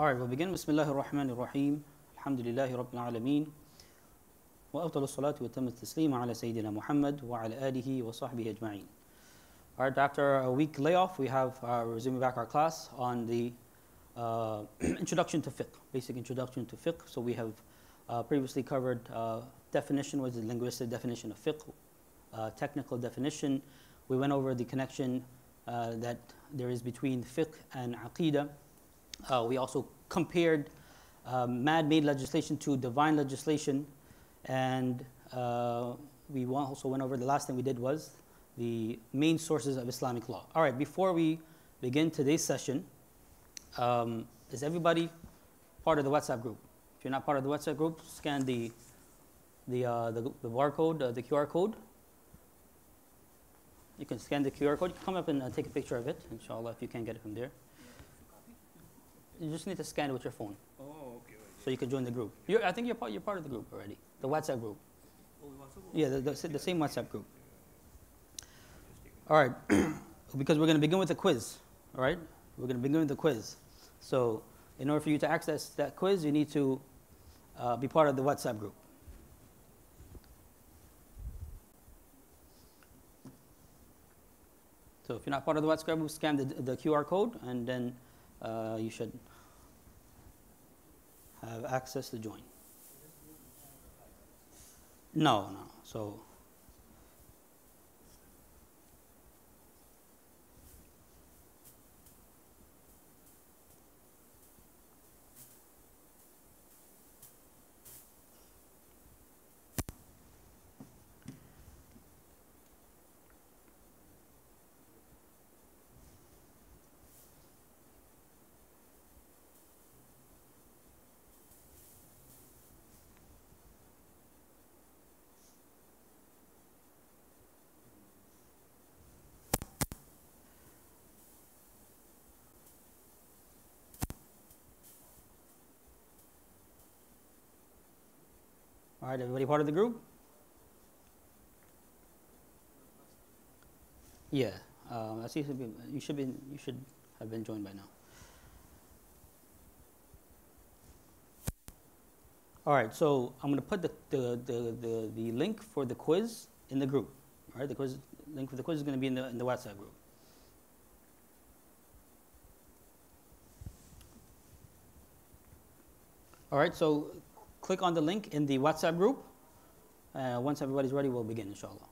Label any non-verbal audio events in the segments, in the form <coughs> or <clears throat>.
All right, we'll begin. بسم الله الرحمن الرحيم الحمد لله رب العالمين وأفضل الصلاة وتم التسليم على سيدنا محمد وعلى آله وصحبه أجمعين. All right, after a week layoff, we have uh, resuming back our class on the uh, <clears throat> introduction to fiqh, basic introduction to fiqh. So we have uh, previously covered uh, definition, was the linguistic definition of fiqh, uh, technical definition. We went over the connection uh, that there is between fiqh and aqidah. Uh, we also compared uh, man-made legislation to divine legislation, and uh, we also went over the last thing we did was the main sources of Islamic law. All right, before we begin today's session, um, is everybody part of the WhatsApp group? If you're not part of the WhatsApp group, scan the the uh, the, the barcode, uh, the QR code. You can scan the QR code. Come up and uh, take a picture of it, inshallah, if you can't get it from there. You just need to scan it with your phone, Oh, okay. so you can join the group. You're, I think you're part, you're part of the group already, the WhatsApp group. Oh, WhatsApp? Yeah, the, the, the same WhatsApp group. All right, <clears throat> because we're going to begin with a quiz. All right, we're going to begin with the quiz. So, in order for you to access that quiz, you need to uh, be part of the WhatsApp group. So, if you're not part of the WhatsApp group, scan the, the QR code, and then uh, you should have access to join. No, no. So right, everybody part of the group? Yeah, um, I see. You should, be, you should be. You should have been joined by now. All right, so I'm going to put the, the, the, the, the link for the quiz in the group. All right, the quiz link for the quiz is going to be in the, in the WhatsApp group. All right, so click on the link in the WhatsApp group. Uh, once everybody's ready, we'll begin, inshallah.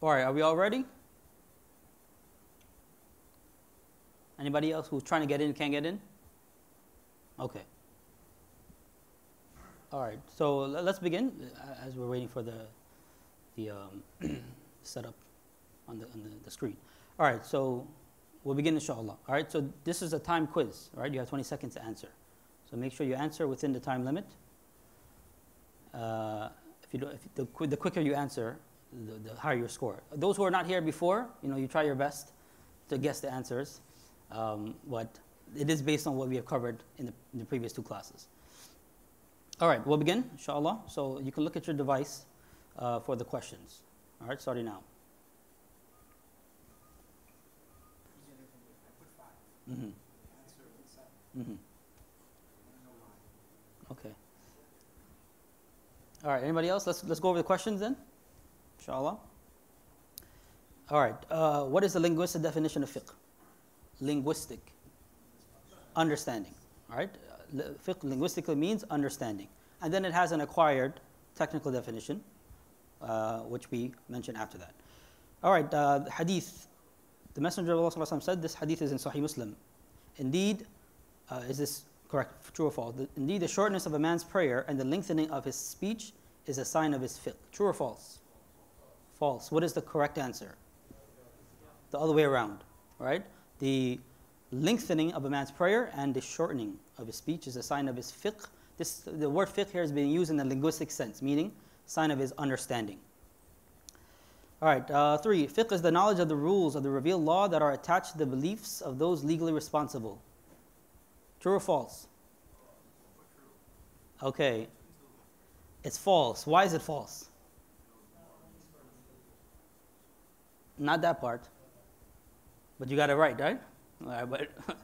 All right, are we all ready? Anybody else who's trying to get in can't get in? Okay. All right, so let's begin uh, as we're waiting for the the um, <clears throat> setup on the on the, the screen. All right, so we'll begin inshallah. All right, so this is a time quiz. All right, you have 20 seconds to answer. So make sure you answer within the time limit. Uh, if you do, if the, the quicker you answer, the, the higher your score. Those who are not here before, you know, you try your best to guess the answers, um, but it is based on what we have covered in the, in the previous two classes. All right, we'll begin, inshallah. So you can look at your device uh, for the questions. All right, starting now. Mm-hmm. Mm-hmm. Okay. All right. Anybody else? Let's let's go over the questions then. Inshallah. All right. Uh, what is the linguistic definition of fiqh? Linguistic. Understanding. All right. Uh, Fiqh linguistically means understanding, and then it has an acquired technical definition, uh, which we mentioned after that. All right. Uh, hadith. The Messenger of Allah said this hadith is in Sahih Muslim. Indeed, uh, is this correct? True or false? The- indeed, the shortness of a man's prayer and the lengthening of his speech is a sign of his fiqh. True or false? False. What is the correct answer? The other way around, right? The lengthening of a man's prayer and the shortening of his speech is a sign of his fiqh. This, the word fiqh here is being used in the linguistic sense, meaning sign of his understanding. All right, uh, three. Fiqh is the knowledge of the rules of the revealed law that are attached to the beliefs of those legally responsible. True or false? Okay. It's false. Why is it false? Not that part. But you got it right, right? All right but <laughs>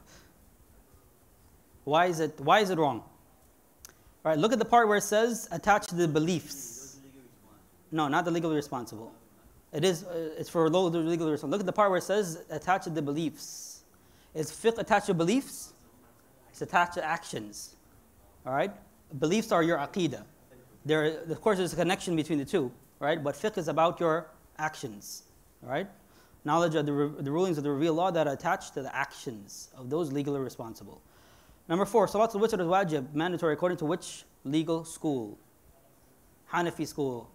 why is it why is it wrong? All right, look at the part where it says attached to the beliefs. No, not the legally responsible. It is uh, it's for those responsible. Look at the part where it says attached to the beliefs. Is fiqh attached to beliefs? It's attached to actions. All right? Beliefs are your aqidah. There, of course, there's a connection between the two, right? But fiqh is about your actions, right? Knowledge of the, the rulings of the revealed law that are attached to the actions of those legally responsible. Number four, Salatul Witr is wajib, mandatory according to which legal school? Hanafi school.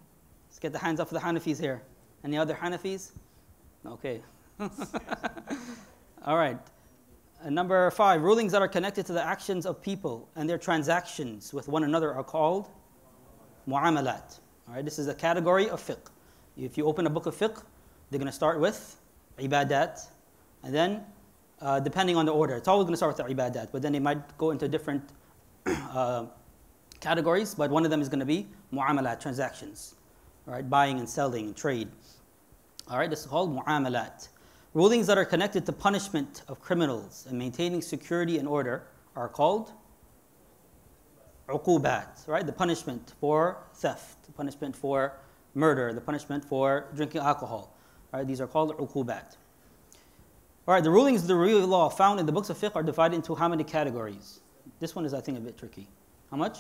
Let's get the hands up for the Hanafis here. Any other Hanafis? Okay. <laughs> All right. And number five, rulings that are connected to the actions of people and their transactions with one another are called mu'amalat. All right, this is a category of fiqh. If you open a book of fiqh, they're going to start with ibadat, and then uh, depending on the order, it's always going to start with the ibadat, but then they might go into different <clears throat> uh, categories, but one of them is going to be mu'amalat, transactions, all right, buying and selling, trade. All right, this is called mu'amalat. Rulings that are connected to punishment of criminals and maintaining security and order are called uqubat, right? The punishment for theft, the punishment for murder, the punishment for drinking alcohol. Right? These are called uqubat. All right, the rulings of the real law found in the books of fiqh are divided into how many categories? This one is, I think, a bit tricky. How much?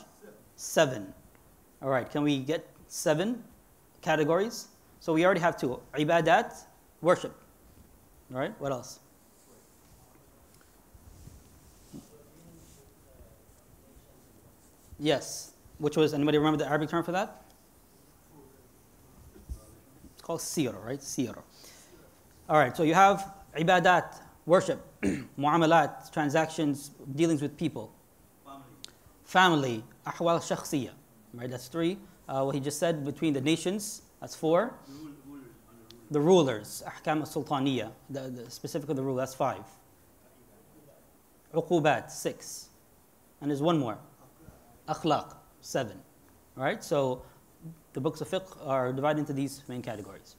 Seven. All right, can we get seven categories? So we already have two ibadat, worship. All right, what else? Yes. Which was, anybody remember the Arabic term for that? It's called sir, right? Sir. All right, so you have ibadat, worship, <clears throat> muamalat, transactions, dealings with people. Family. ahwal shakhsiyya. Right, that's three. Uh, what he just said between the nations, that's four. The rulers, ahkam the, specifically the rule, that's five. Uqubat, six. And there's one more akhlaq, seven. Right? So the books of fiqh are divided into these main categories.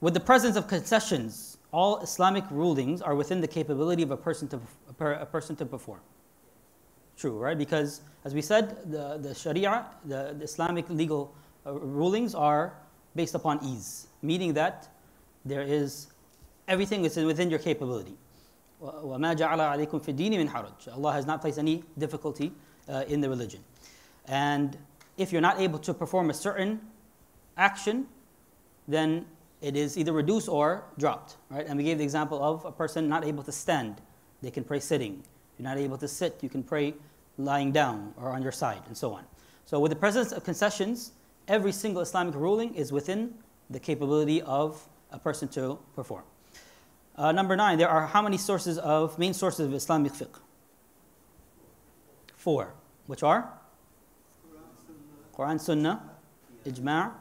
With the presence of concessions, all Islamic rulings are within the capability of a person to, a person to perform. True, right? Because, as we said, the, the Sharia, the, the Islamic legal uh, rulings are based upon ease, meaning that there is everything is within your capability. وَمَا جَعَلَ عَلَيْكُمْ فِي الدِّينِ مِنْ حَرَجٍ Allah has not placed any difficulty uh, in the religion. And if you're not able to perform a certain action, then it is either reduced or dropped. Right? And we gave the example of a person not able to stand, they can pray sitting. If you're not able to sit, you can pray lying down or on your side, and so on. So, with the presence of concessions, every single Islamic ruling is within the capability of a person to perform. Uh, number nine, there are how many sources of main sources of Islamic fiqh? Four, which are Quran, Sunnah, Ijma',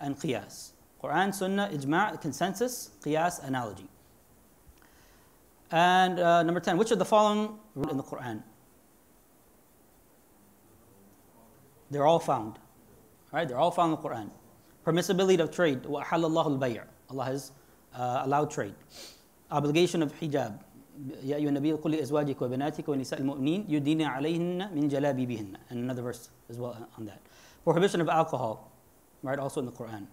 and Qiyas. Quran, Sunnah, Ijma', consensus, Qiyas, analogy. And uh, number 10, which of the following in the Quran? They're all found. Right? They're all found in the Quran. Permissibility of trade. Allah has uh, allowed trade. Obligation of hijab. يا أيها النبي قل لأزواجك وبناتك ونساء المؤمنين يدين عليهن من جلابيبهن and another verse as well on that prohibition of alcohol right also in the Quran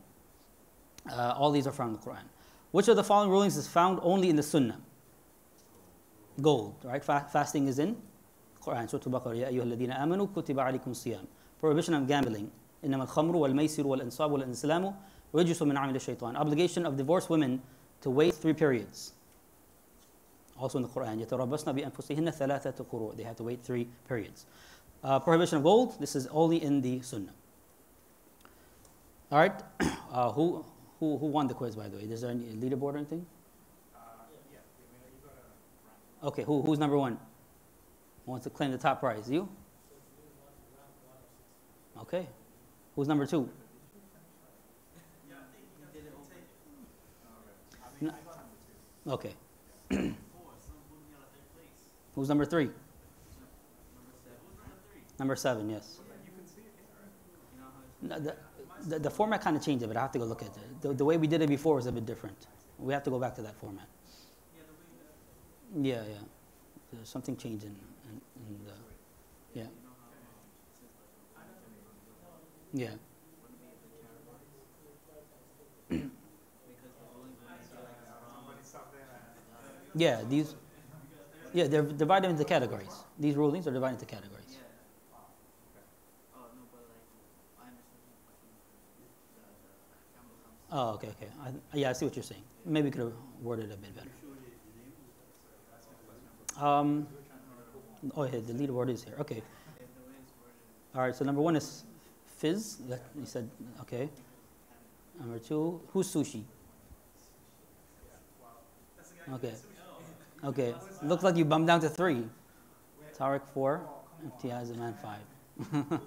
uh, all these are found in the Quran which of the following rulings is found only in the Sunnah gold right Fa- fasting is in Quran Surah Al-Baqarah يا أيها الذين آمنوا كتب عليكم الصيام prohibition of gambling إنما الخمر والميسر والأنصاب والأنسلام رجس من عمل الشيطان obligation of divorced women to wait three periods also in the Quran. يَتَرَبَّصْنَ بِأَنفُسِهِنَّ ثَلَاثَةَ قُرُوء. They have to wait three periods. Uh, prohibition of gold, this is only in the Sunnah. All right, <coughs> uh, who, who, who won the quiz, by the way? Is there any leaderboard or anything? Uh, okay, who, who's number one? Who wants to claim the top prize? You? Okay. Who's number two? Okay. <clears throat> Who's number three? Number seven, yes. No, the, the, the, format kind of changed it, but I have to go look at it. The, the way we did it before was a bit different. We have to go back to that format. Yeah, yeah. There's something changed in, in, in the. Yeah. Yeah. <clears throat> yeah, these. Yeah, they're divided into categories. These rulings are divided into categories. Oh, okay, okay. I, yeah, I see what you're saying. Maybe we could have worded it a bit better. Um, oh, yeah, the leaderboard is here. Okay. All right, so number one is fizz. That you said, okay. Number two, who's sushi? Okay. Okay. Looks like you bumped down to three. Tariq four, Imtiaz man five. <laughs>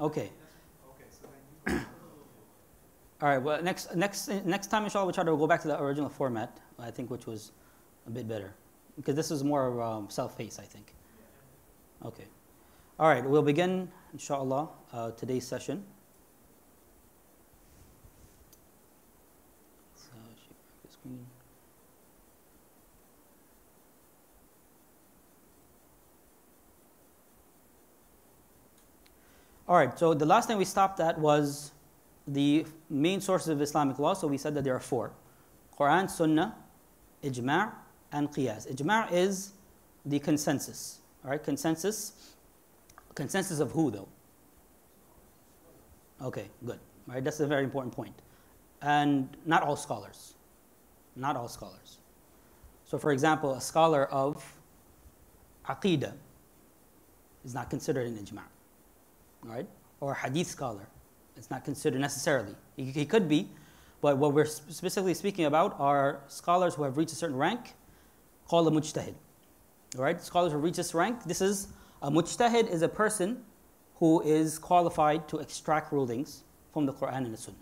okay. <coughs> All right. Well, next next next time, inshallah, we'll try to go back to the original format. I think, which was a bit better, because this is more um, self-paced. I think. Okay. All right. We'll begin, inshallah, uh, today's session. All right. So the last thing we stopped at was the main sources of Islamic law, so we said that there are four Quran, Sunnah, Ijma', and Qiyas. Ijma' is the consensus. All right, consensus. Consensus of who, though? Okay, good. Right, that's a very important point. And not all scholars. Not all scholars. So, for example, a scholar of Aqidah is not considered an ijma'. Right? Or a hadith scholar it's not considered necessarily. He, he could be, but what we're specifically speaking about are scholars who have reached a certain rank called a mujtahid. All right, scholars who reach this rank, this is a mujtahid is a person who is qualified to extract rulings from the Quran and the Sunnah.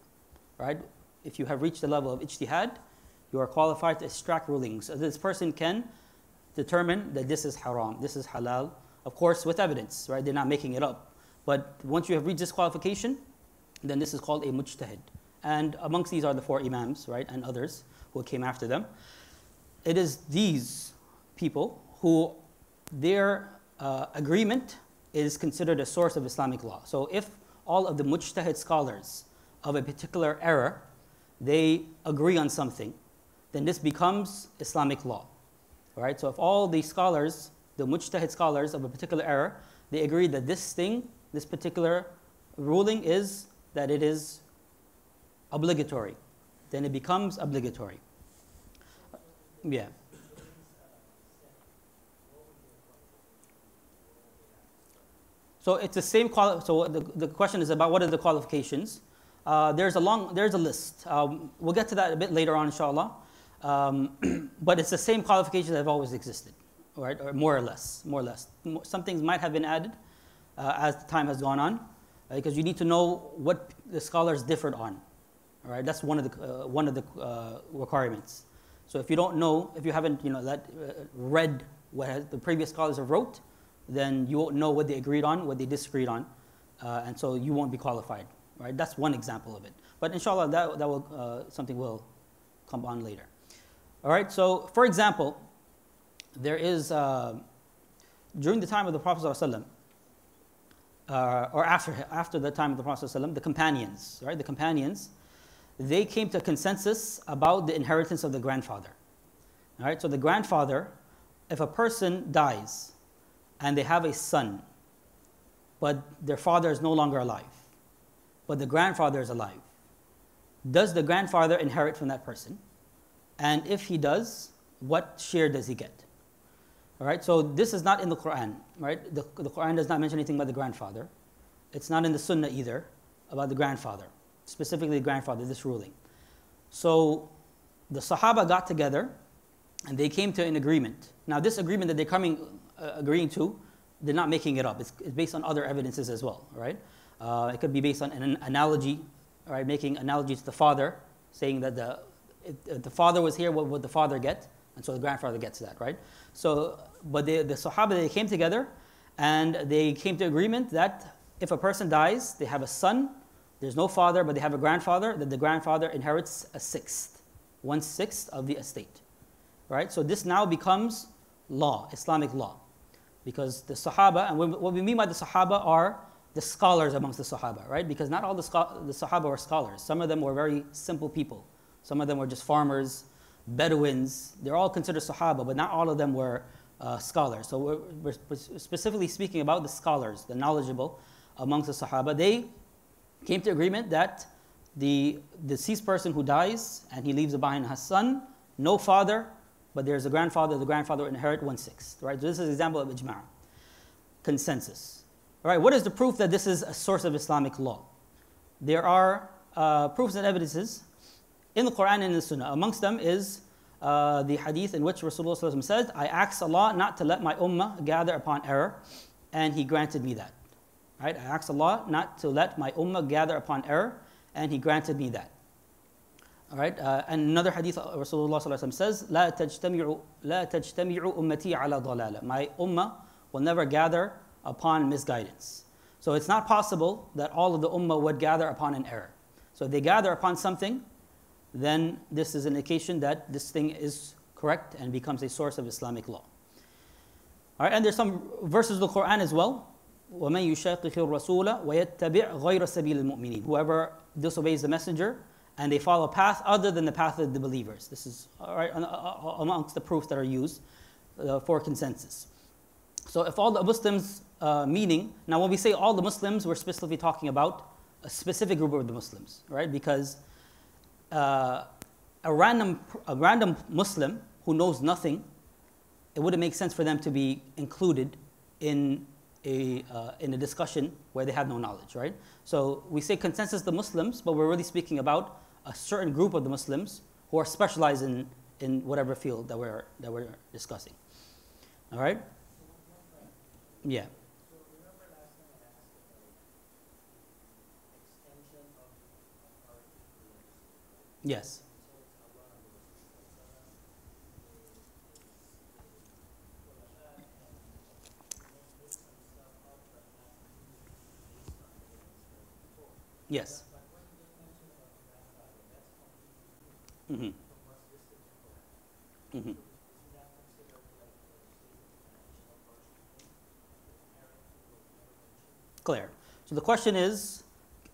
Right? If you have reached the level of ijtihad, you are qualified to extract rulings. So this person can determine that this is haram, this is halal, of course with evidence, right? They're not making it up. But once you have reached this qualification, then this is called a mujtahid. And amongst these are the four imams, right, and others who came after them. It is these people who their uh, agreement is considered a source of Islamic law. So if all of the mujtahid scholars of a particular era, they agree on something, then this becomes Islamic law. Right? So if all the scholars, the mujtahid scholars of a particular era, they agree that this thing, this particular ruling is that it is obligatory, then it becomes obligatory. Yeah. So it's the same. Quali- so the, the question is about what are the qualifications. Uh, there's a long, there's a list. Um, we'll get to that a bit later on, inshallah. Um, <clears throat> but it's the same qualifications that have always existed, right? Or more or less, more or less. Some things might have been added uh, as time has gone on because you need to know what the scholars differed on. Right, that's one of the uh, one of the uh, requirements. So if you don't know, if you haven't you know that, uh, read what the previous scholars have wrote, then you won't know what they agreed on, what they disagreed on, uh, and so you won't be qualified. Right, that's one example of it. But inshallah, that that will uh, something will come on later. All right. So for example, there is uh, during the time of the Prophet sallallahu uh, or after, after the time of the Prophet ﷺ, the companions, right? The companions, they came to a consensus about the inheritance of the grandfather. All right, so the grandfather, if a person dies and they have a son, but their father is no longer alive, but the grandfather is alive, does the grandfather inherit from that person? And if he does, what share does he get? All right, so this is not in the Quran, right? The, the Quran does not mention anything about the grandfather. It's not in the Sunnah either about the grandfather, specifically the grandfather, this ruling. So the Sahaba got together and they came to an agreement. Now, this agreement that they're coming, agreeing to, they're not making it up. It's, it's based on other evidences as well, right? Uh, it could be based on an analogy, right? Making analogy to the father, saying that the, if the father was here, what would the father get? And so the grandfather gets that, right? So, but they, the Sahaba, they came together and they came to agreement that if a person dies, they have a son, there's no father, but they have a grandfather, that the grandfather inherits a sixth, one sixth of the estate. right? So this now becomes law, Islamic law. Because the Sahaba, and what we mean by the Sahaba are the scholars amongst the Sahaba, right? Because not all the, the Sahaba were scholars. Some of them were very simple people. Some of them were just farmers, Bedouins. They're all considered Sahaba, but not all of them were uh, scholars. So we're, we're, specifically speaking about the scholars, the knowledgeable amongst the Sahaba. They came to agreement that the deceased person who dies and he leaves behind a son, no father, but there's a grandfather, the grandfather will inherit one sixth. Right? So this is an example of ijma', consensus. All right, what is the proof that this is a source of Islamic law? There are uh, proofs and evidences in the Quran and in the Sunnah. Amongst them is uh, the hadith in which Rasulullah says, I asked Allah not to let my ummah gather upon error, and He granted me that. Right? I asked Allah not to let my ummah gather upon error, and He granted me that. All right, uh, and another hadith uh, Rasulullah says, لا تجتمع لا تجتمع أمتي على ضلالة. My ummah will never gather upon misguidance. So it's not possible that all of the ummah would gather upon an error. So if they gather upon something, then this is an indication that this thing is correct and becomes a source of Islamic law. All right, and there's some verses of the Quran as well. وَمَن يُشَاقِقِ الرَّسُولَ وَيَتَّبِعْ غَيْرَ سَبِيلِ الْمُؤْمِنِينَ Whoever disobeys the messenger and they follow a path other than the path of the believers. This is right, amongst the proofs that are used uh, for consensus. So if all the Muslims, uh, meaning, now when we say all the Muslims, we're specifically talking about a specific group of the Muslims, right? Because uh, a, random, a random Muslim who knows nothing, it wouldn't make sense for them to be included in a, uh, in a discussion where they have no knowledge, right? So we say consensus the Muslims, but we're really speaking about a certain group of the Muslims who are specialized in, in whatever field that we're, that we're discussing. All right? Yeah. Yes. Yes. Mm-hmm. Mm-hmm. Clear. So the question is,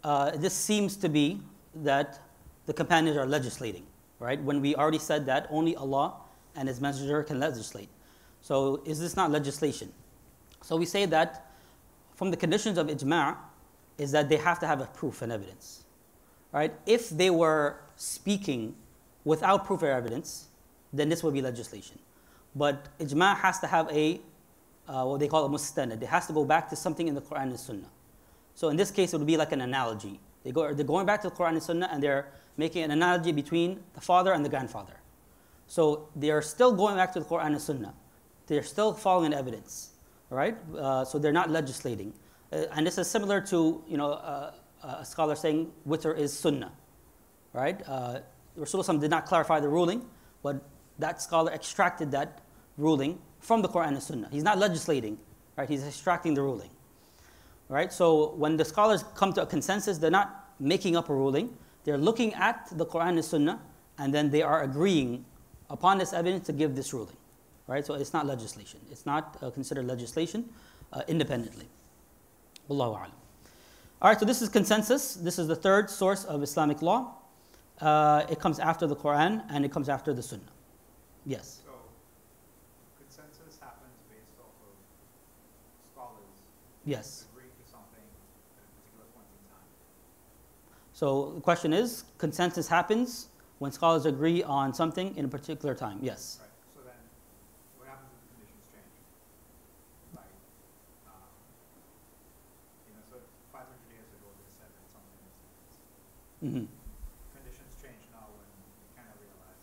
uh, this seems to be that the companions are legislating, right? When we already said that only Allah and His Messenger can legislate. So is this not legislation? So we say that from the conditions of ijma' is that they have to have a proof and evidence, right? If they were speaking without proof or evidence, then this would be legislation. But ijma has to have a, uh, what they call a mustanad. It has to go back to something in the Quran and Sunnah. So in this case, it would be like an analogy. They go, they're going back to the Quran and Sunnah and they're making an analogy between the father and the grandfather. So they are still going back to the Quran and Sunnah. They're still following evidence, right? Uh, so they're not legislating. Uh, and this is similar to, you know, uh, a scholar saying witr is Sunnah, right? Rasulullah did not clarify the ruling, but that scholar extracted that ruling from the Quran and Sunnah. He's not legislating, right? He's extracting the ruling, right? So when the scholars come to a consensus, they're not making up a ruling. They're looking at the Quran and Sunnah, and then they are agreeing upon this evidence to give this ruling, right? So it's not legislation. It's not uh, considered legislation uh, independently. Wallahu a'lam. All right, so this is consensus. This is the third source of Islamic law uh, it comes after the Quran and it comes after the Sunnah. Yes. So consensus happens based off of scholars. Yes. Agree to something at a particular point in time. So the question is, consensus happens when scholars agree on something in a particular time. Yes. Right. So then, what happens if the conditions change? Like, um, you know, so 500 years ago they said that something was. Mm-hmm. Mm-hmm. Uh, you know, we know differently now. And, you know, at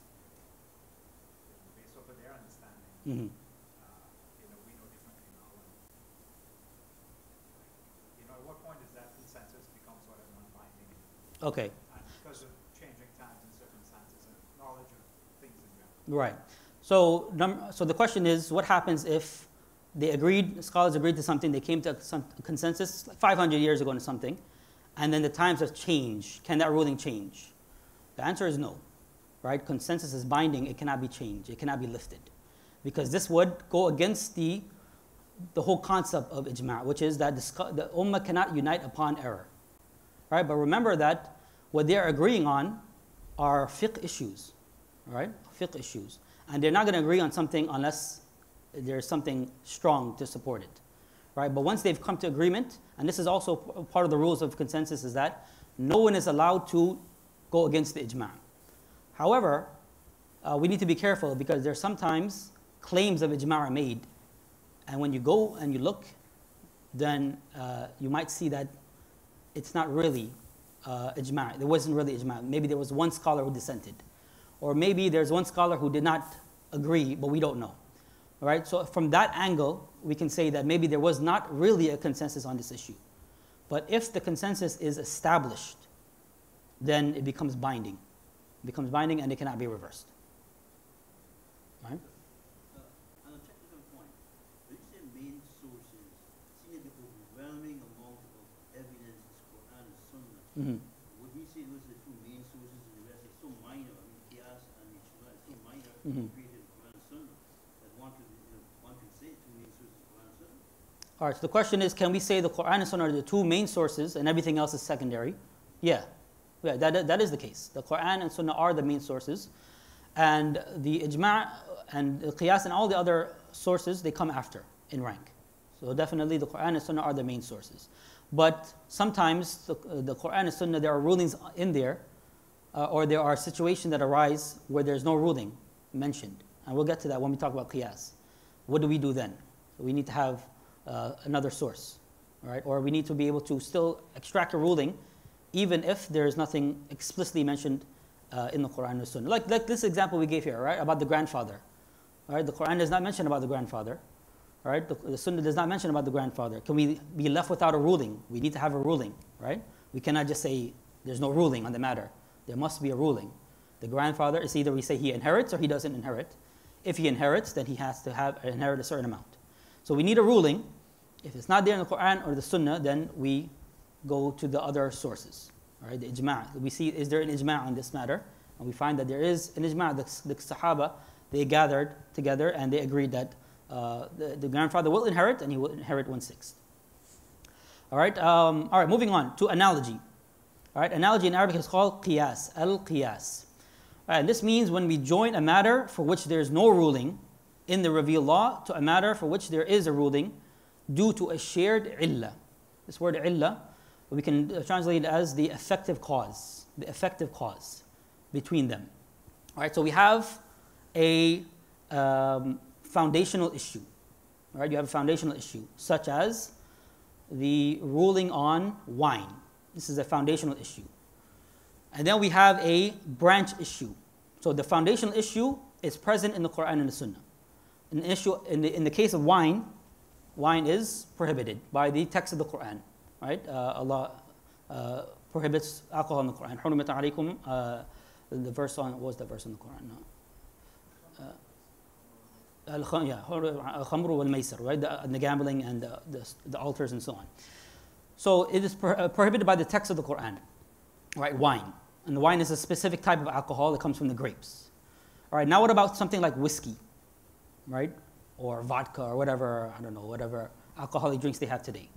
what point does that consensus become sort of non-binding? Okay. Because of changing times and circumstances and knowledge of things in general. Right. So, num- so the question is, what happens if they agreed, scholars agreed to something, they came to some consensus like 500 years ago on something, and then the times have changed. Can that ruling change? The answer is no. right? Consensus is binding, it cannot be changed, it cannot be lifted. Because this would go against the, the whole concept of ijma', which is that the ummah cannot unite upon error. Right? But remember that what they are agreeing on are fiqh issues, right? Fiqh issues. And they're not going to agree on something unless there's something strong to support it, right? But once they've come to agreement, and this is also part of the rules of consensus, is that no one is allowed to go against the ijma'. However, uh, we need to be careful because there's sometimes claims of ijma' are made, and when you go and you look, then uh, you might see that it's not really uh, ijma'. There wasn't really ijma'. Maybe there was one scholar who dissented. Or maybe there's one scholar who did not agree, but we don't know. All right? So from that angle, we can say that maybe there was not really a consensus on this issue. But if the consensus is established, then it becomes binding. It becomes binding and it cannot be reversed. Right? Uh, on a technical point, when you say main sources, seeing the overwhelming amount of evidence is Quran and Sunnah, Mm-hmm. would we say those are the two main sources the rest is so minor? I mean, Qiyas and is so minor Mhm. compared to Quran and Sunnah that one could, you know, one could say two main sources of Quran and Sunnah. All right, so the question is can we say the Quran and Sunnah are the two main sources and everything else is secondary? Yeah, yeah that, that is the case. The Quran and Sunnah are the main sources, and the Ijma' and the Qiyas and all the other sources, they come after in rank. So definitely the Quran and Sunnah are the main sources. But sometimes the, the Quran and Sunnah, there are rulings in there, uh, or there are situations that arise where there's no ruling mentioned. And we'll get to that when we talk about Qiyas. What do we do then? We need to have uh, another source, right? Or we need to be able to still extract a ruling, even if there is nothing explicitly mentioned uh, in the Quran or Sunnah. Like, like this example we gave here, right? About the grandfather. Right? The Quran does not mention about the grandfather. Right? The, the Sunnah does not mention about the grandfather. Can we be left without a ruling? We need to have a ruling, right? We cannot just say there's no ruling on the matter. There must be a ruling. The grandfather is either we say he inherits or he doesn't inherit. If he inherits, then he has to have inherit a certain amount. So we need a ruling. If it's not there in the Quran or the Sunnah, then we go to the other sources. Right? The ijma'. We see is there an ijma' on this matter? And we find that there is an ijma'. The, the Sahaba they gathered together and they agreed that uh, the, the, grandfather will inherit and he will inherit one sixth. All right, um, all right, moving on to analogy. All right, analogy in Arabic is called qiyas, al qiyas. and this means when we join a matter for which there is no ruling in the revealed law to a matter for which there is a ruling due to a shared illah. This word illah, we can translate it as the effective cause, the effective cause between them. All right, so we have a um, foundational issue. Right? You have a foundational issue, such as the ruling on wine. This is a foundational issue. And then we have a branch issue. So the foundational issue is present in the Quran and the Sunnah. An issue in the, in the case of wine, wine is prohibited by the text of the Quran. Right? Uh, Allah uh, prohibits alcohol in the Quran. Hurumat uh, the verse on what was the verse in the Quran? No. Al-khamr right? The, the, gambling and the, the, the, altars and so on. So it is uh, prohibited by the text of the Quran, right? Wine. And the wine is a specific type of alcohol that comes from the grapes. All right, now what about something like whiskey, right? Or vodka or whatever, I don't know, whatever alcoholic drinks they have today.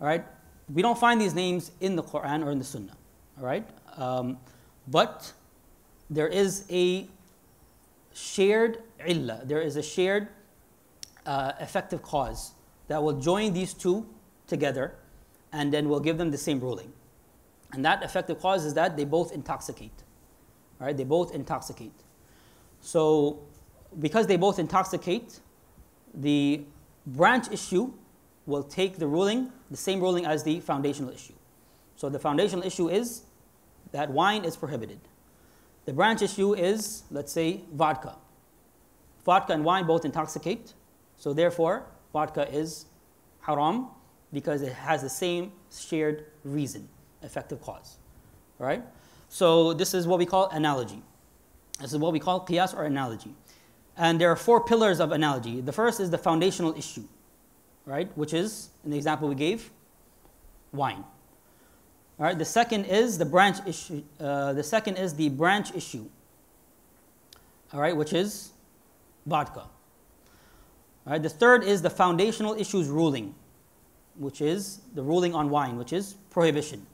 All right, we don't find these names in the Quran or in the Sunnah. All right, um, but there is a shared illah, there is a shared uh, effective cause that will join these two together and then will give them the same ruling. And that effective cause is that they both intoxicate. Right? They both intoxicate. So, because they both intoxicate, the branch issue will take the ruling, the same ruling as the foundational issue. So, the foundational issue is that wine is prohibited. The branch issue is, let's say, vodka. Vodka and wine both intoxicate, so therefore, vodka is haram because it has the same shared reason, effective cause. Right? So this is what we call analogy. This is what we call qiyas or analogy. And there are four pillars of analogy. The first is the foundational issue, right? Which is, in the example we gave, wine. All right, the second is the branch issue. Uh, the second is the branch issue, all right, which is vodka. All right, the third is the foundational issues ruling, which is the ruling on wine, which is prohibition.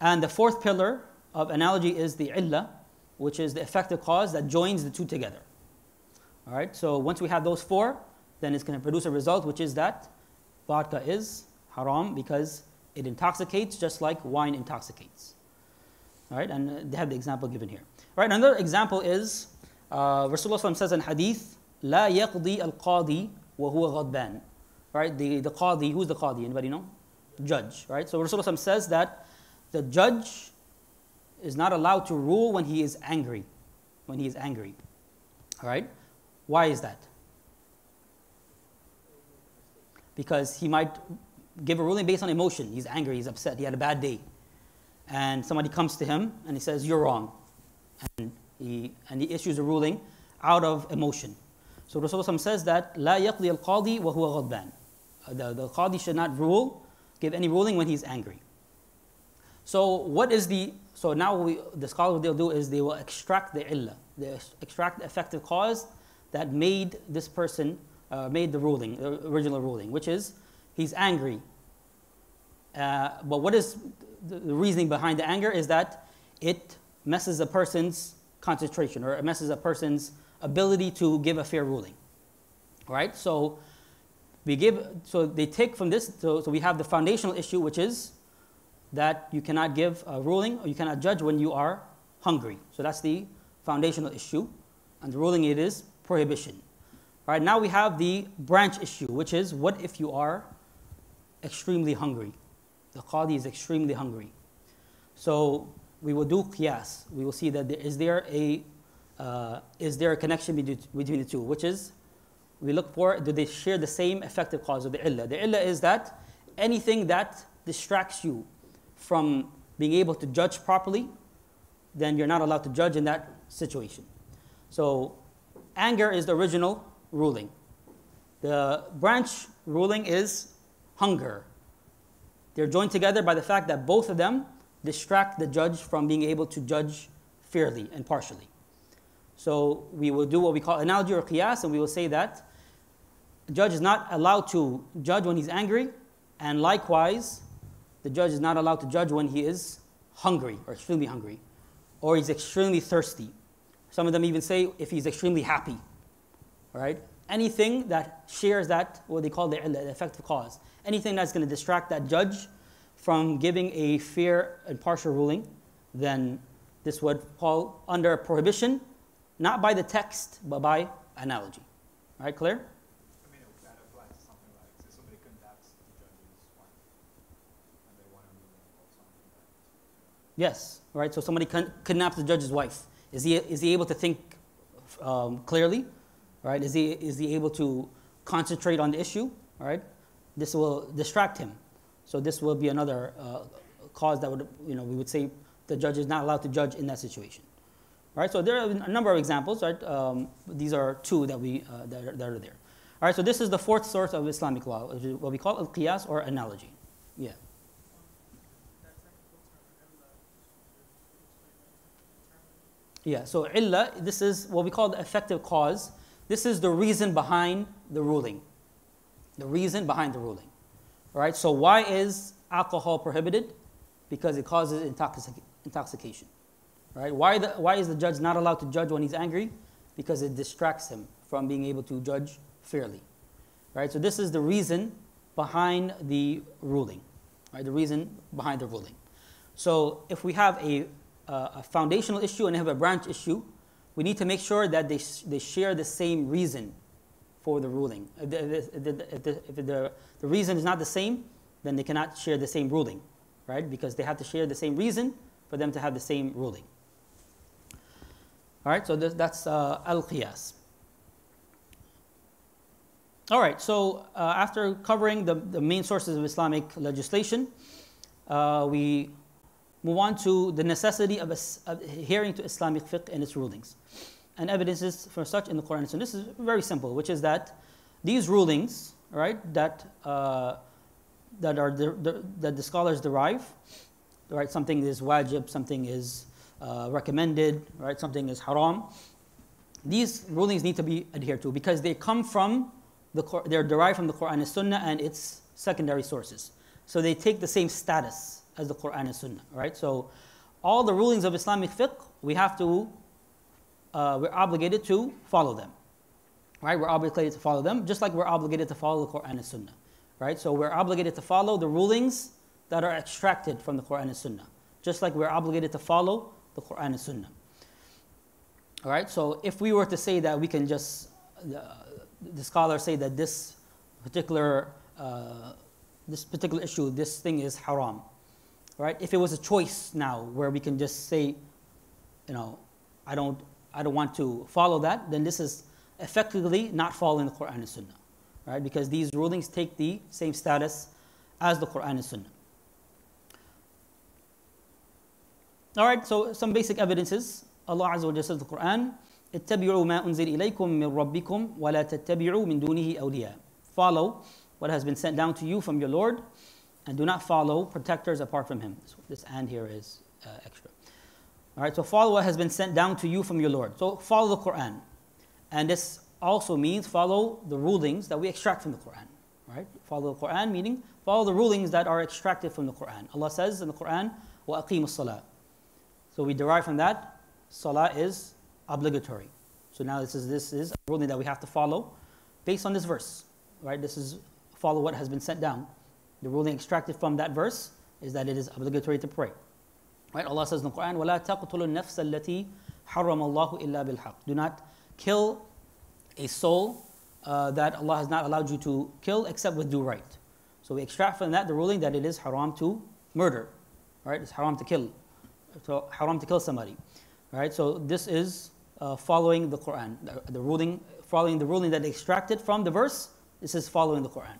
And the fourth pillar of analogy is the illah, which is the effective cause that joins the two together. All right, so once we have those four, then it's going to produce a result, which is that vodka is haram because it intoxicates just like wine intoxicates. All right, and they have the example given here. All right, another example is uh, Rasulullah says in hadith, La yaqdi al qadi wa. Right? The, the qadi, who's the qadi? Anybody know? Judge, right? So Rasulullah says that the judge is not allowed to rule when he is angry. When he is angry. All right? Why is that? Because he might give a ruling based on emotion. He's angry, he's upset, he had a bad day. And somebody comes to him and he says, You're wrong. And he, and he issues a ruling out of emotion. So Rasulullah says that, لا يقضي القاضي وهو غضبان. The, the qadi should not rule, give any ruling when he's angry. So what is the, so now we, the scholars what they'll do is they will extract the illah, they extract the effective cause that made this person, uh, made the ruling, the original ruling, which is he's angry. Uh, but what is the reasoning behind the anger is that it messes a person's concentration or it messes a person's ability to give a fair ruling. Right? So we give so they take from this so, so we have the foundational issue which is that you cannot give a ruling or you cannot judge when you are hungry. So that's the foundational issue. And the ruling it is prohibition. All right, now we have the branch issue, which is what if you are extremely hungry? The qadi is extremely hungry. So we will do qiyas. We will see that there, is there a uh, is there a connection between between the two, which is we look for do they share the same effective cause of the illah? The illah is that anything that distracts you from being able to judge properly, then you're not allowed to judge in that situation. So anger is the original ruling. The branch ruling is hunger. They're joined together by the fact that both of them distract the judge from being able to judge fairly and partially. So we will do what we call analogy or qiyas, and we will say that the judge is not allowed to judge when he's angry, and likewise, the judge is not allowed to judge when he is hungry or extremely hungry, or he's extremely thirsty. Some of them even say if he's extremely happy. Right? Anything that shares that, what they call the, the effective cause, anything that's going to distract that judge from giving a fair and partial ruling, then this would fall under prohibition, not by the text, but by analogy. All right, clear? I mean, that applies to something like, say somebody kidnaps the judge's wife, and they want to rule or something like Yes, right. So somebody kidnaps the judge's wife. Is he, is he able to think um, clearly? Right? Is he, is he able to concentrate on the issue? Right? This will distract him. So this will be another uh, cause that would, you know, we would say the judge is not allowed to judge in that situation. Right? So there are a number of examples. Right? Um, these are two that, we, uh, that, are, that are there. All right, so this is the fourth source of Islamic law, what we call al-qiyas or analogy. Yeah. Yeah, so illa, this is what we call the effective cause. This is the reason behind the ruling. The reason behind the ruling. Right? So why is alcohol prohibited? Because it causes intoxic- intoxication. Right? Why, the, why is the judge not allowed to judge when he's angry? Because it distracts him from being able to judge fairly. Right? So this is the reason behind the ruling. Right? The reason behind the ruling. So if we have a uh, a foundational issue and have a branch issue, we need to make sure that they, sh- they share the same reason for the ruling. If, the, if, the, if, the, if the, the reason is not the same, then they cannot share the same ruling, right? Because they have to share the same reason for them to have the same ruling. All right, so this, that's uh, al qiyas. All right, so uh, after covering the, the main sources of Islamic legislation, uh, we move on to the necessity of, adhering to Islamic fiqh and its rulings. And evidences for such in the Quran. So this is very simple, which is that these rulings, right, that, uh, that, are the, the, that the scholars derive, right, something is wajib, something is uh, recommended, right, something is haram. these rulings need to be adhered to because they come from the they're derived from the Quran and Sunnah and its secondary sources. So they take the same status as the Quran and Sunnah, right? So all the rulings of Islamic fiqh, we have to, uh, we're obligated to follow them, right? We're obligated to follow them, just like we're obligated to follow the Quran and Sunnah, right? So we're obligated to follow the rulings that are extracted from the Quran and Sunnah, just like we're obligated to follow the Quran and Sunnah. All right, so if we were to say that we can just, uh, the scholars say that this particular, uh, this particular issue, this thing is haram, right? If it was a choice now where we can just say, you know, I don't, I don't want to follow that, then this is effectively not following the Quran and Sunnah, right? Because these rulings take the same status as the Quran and Sunnah. All right, so some basic evidences. Allah Azza wa Jalla says in the Quran, اتبعوا ما أنزل إليكم من ربكم ولا تتبعوا من دونه أولياء. Follow what has been sent down to you from your Lord and do not follow protectors apart from him. So this and here is uh, extra. All right, so follow what has been sent down to you from your Lord. So follow the Quran. And this also means follow the rulings that we extract from the Quran. Right? Follow the Quran meaning follow the rulings that are extracted from the Quran. Allah says in the Quran, وَأَقِيمُ الصَّلَاةِ So we derive from that, salah is obligatory. So now this is this is a ruling that we have to follow based on this verse. Right? This is follow what has been sent down. The ruling extracted from that verse is that it is obligatory to pray. Right? Allah says in the Quran, وَلَا تَقْتُلُوا النَّفْسَ الَّتِي حَرَّمَ اللَّهُ إِلَّا بِالْحَقِّ Do not kill a soul uh, that Allah has not allowed you to kill except with due right. So we extract from that the ruling that it is haram to murder. Right? It's haram to kill. So haram to kill somebody. Right? So this is uh, following the Quran. The, the ruling, following the ruling that extracted from the verse, this is following the Quran.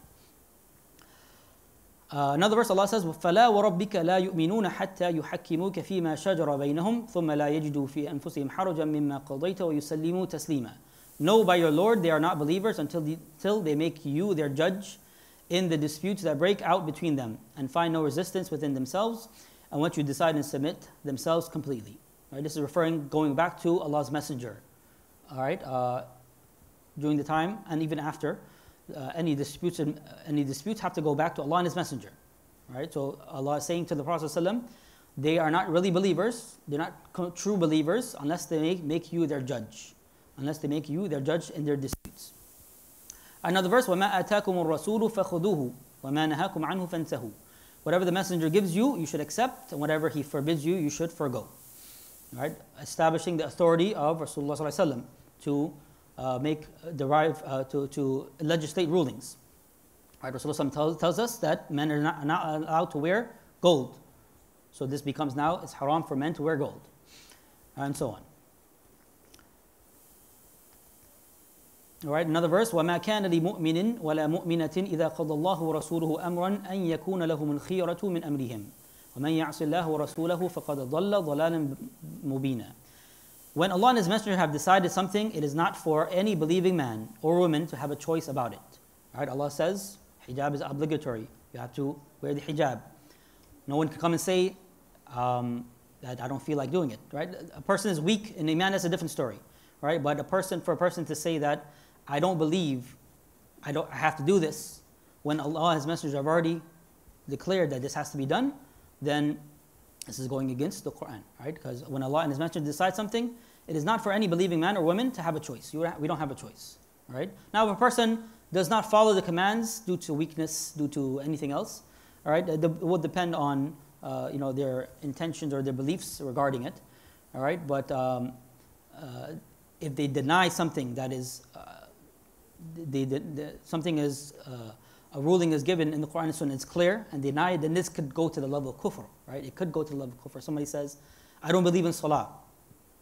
Uh, another verse Allah says فَلَا وَرَبِّكَ لَا يُؤْمِنُونَ حَتَّى يُحَكِّمُوكَ فِي مَا شَجَرَ بَيْنَهُمْ ثُمَّ لَا يَجِدُوا فِي أَنفُسِهِمْ حَرَجًا مِمَّا قَضَيْتَ وَيُسَلِّمُوا تَسْلِيمًا Know by your Lord they are not believers until, the, until they make you their judge in the disputes that break out between them and find no resistance within themselves and once you decide and submit themselves completely. Right, this is referring, going back to Allah's Messenger. All right, uh, during the time and even after, uh, any disputes and uh, any disputes have to go back to Allah and His Messenger. Right, so Allah is saying to the Prophet ﷺ, they are not really believers. They're not true believers unless they make, make you their judge, unless they make you their judge in their disputes. Another verse, وَمَا آتَاكُمُ الرَّسُولُ فَخُذُوهُ وَمَا نَهَاكُمْ عَنْهُ فَانْتَهُوا Whatever the messenger gives you, you should accept, and whatever he forbids you, you should forego. Right? Establishing the authority of Rasulullah to uh, make, derive, uh, to, to legislate rulings. Right? Rasulullah tells, tells us that men are not, are not allowed to wear gold. So this becomes now, it's haram for men to wear gold. And so on. All right, another verse, وَمَا كَانَ لِمُؤْمِنٍ وَلَا مُؤْمِنَةٍ إِذَا قَضَى اللَّهُ وَرَسُولُهُ أَمْرًا أَن يَكُونَ لَهُمُ الْخِيَرَةُ مِنْ أَمْرِهِمْ وَمَنْ يَعْصِ اللَّهَ وَرَسُولَهُ فَقَدْ ضَلَّ ضَلَالًا مُبِينًا when Allah and His Messenger have decided something, it is not for any believing man or woman to have a choice about it. Right, Allah says hijab is obligatory. You have to wear the hijab. No one can come and say um, that I don't feel like doing it. Right? A person is weak in iman. That's a different story. Right? But a person, for a person to say that I don't believe I, don't, I have to do this, when Allah, and His Messenger have already declared that this has to be done, then this is going against the Quran, right? Because when Allah and His Messenger decide something, it is not for any believing man or woman to have a choice. we don't have a choice, right? Now, if a person does not follow the commands due to weakness, due to anything else, all right, it will depend on uh, you know their intentions or their beliefs regarding it, all right. But um, uh, if they deny something that is uh, they, they, they, something is, uh, a ruling is given in the Quran and Sunnah, it's clear, and denied, then this could go to the level of kufr, right? It could go to the level of kufr. Somebody says, I don't believe in salah,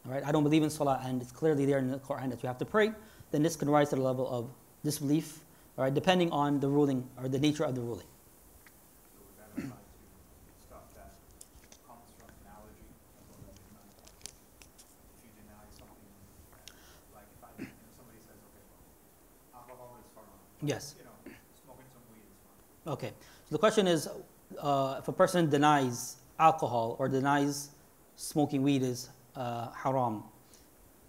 right? I don't believe in salah, and it's clearly there in the Quran that you have to pray, then this could rise to the level of disbelief, all right, depending on the ruling or the nature of the ruling. Yes. You know, smoking some weed is fine. Okay. So the question is, uh, if a person denies alcohol or denies smoking weed is uh, haram,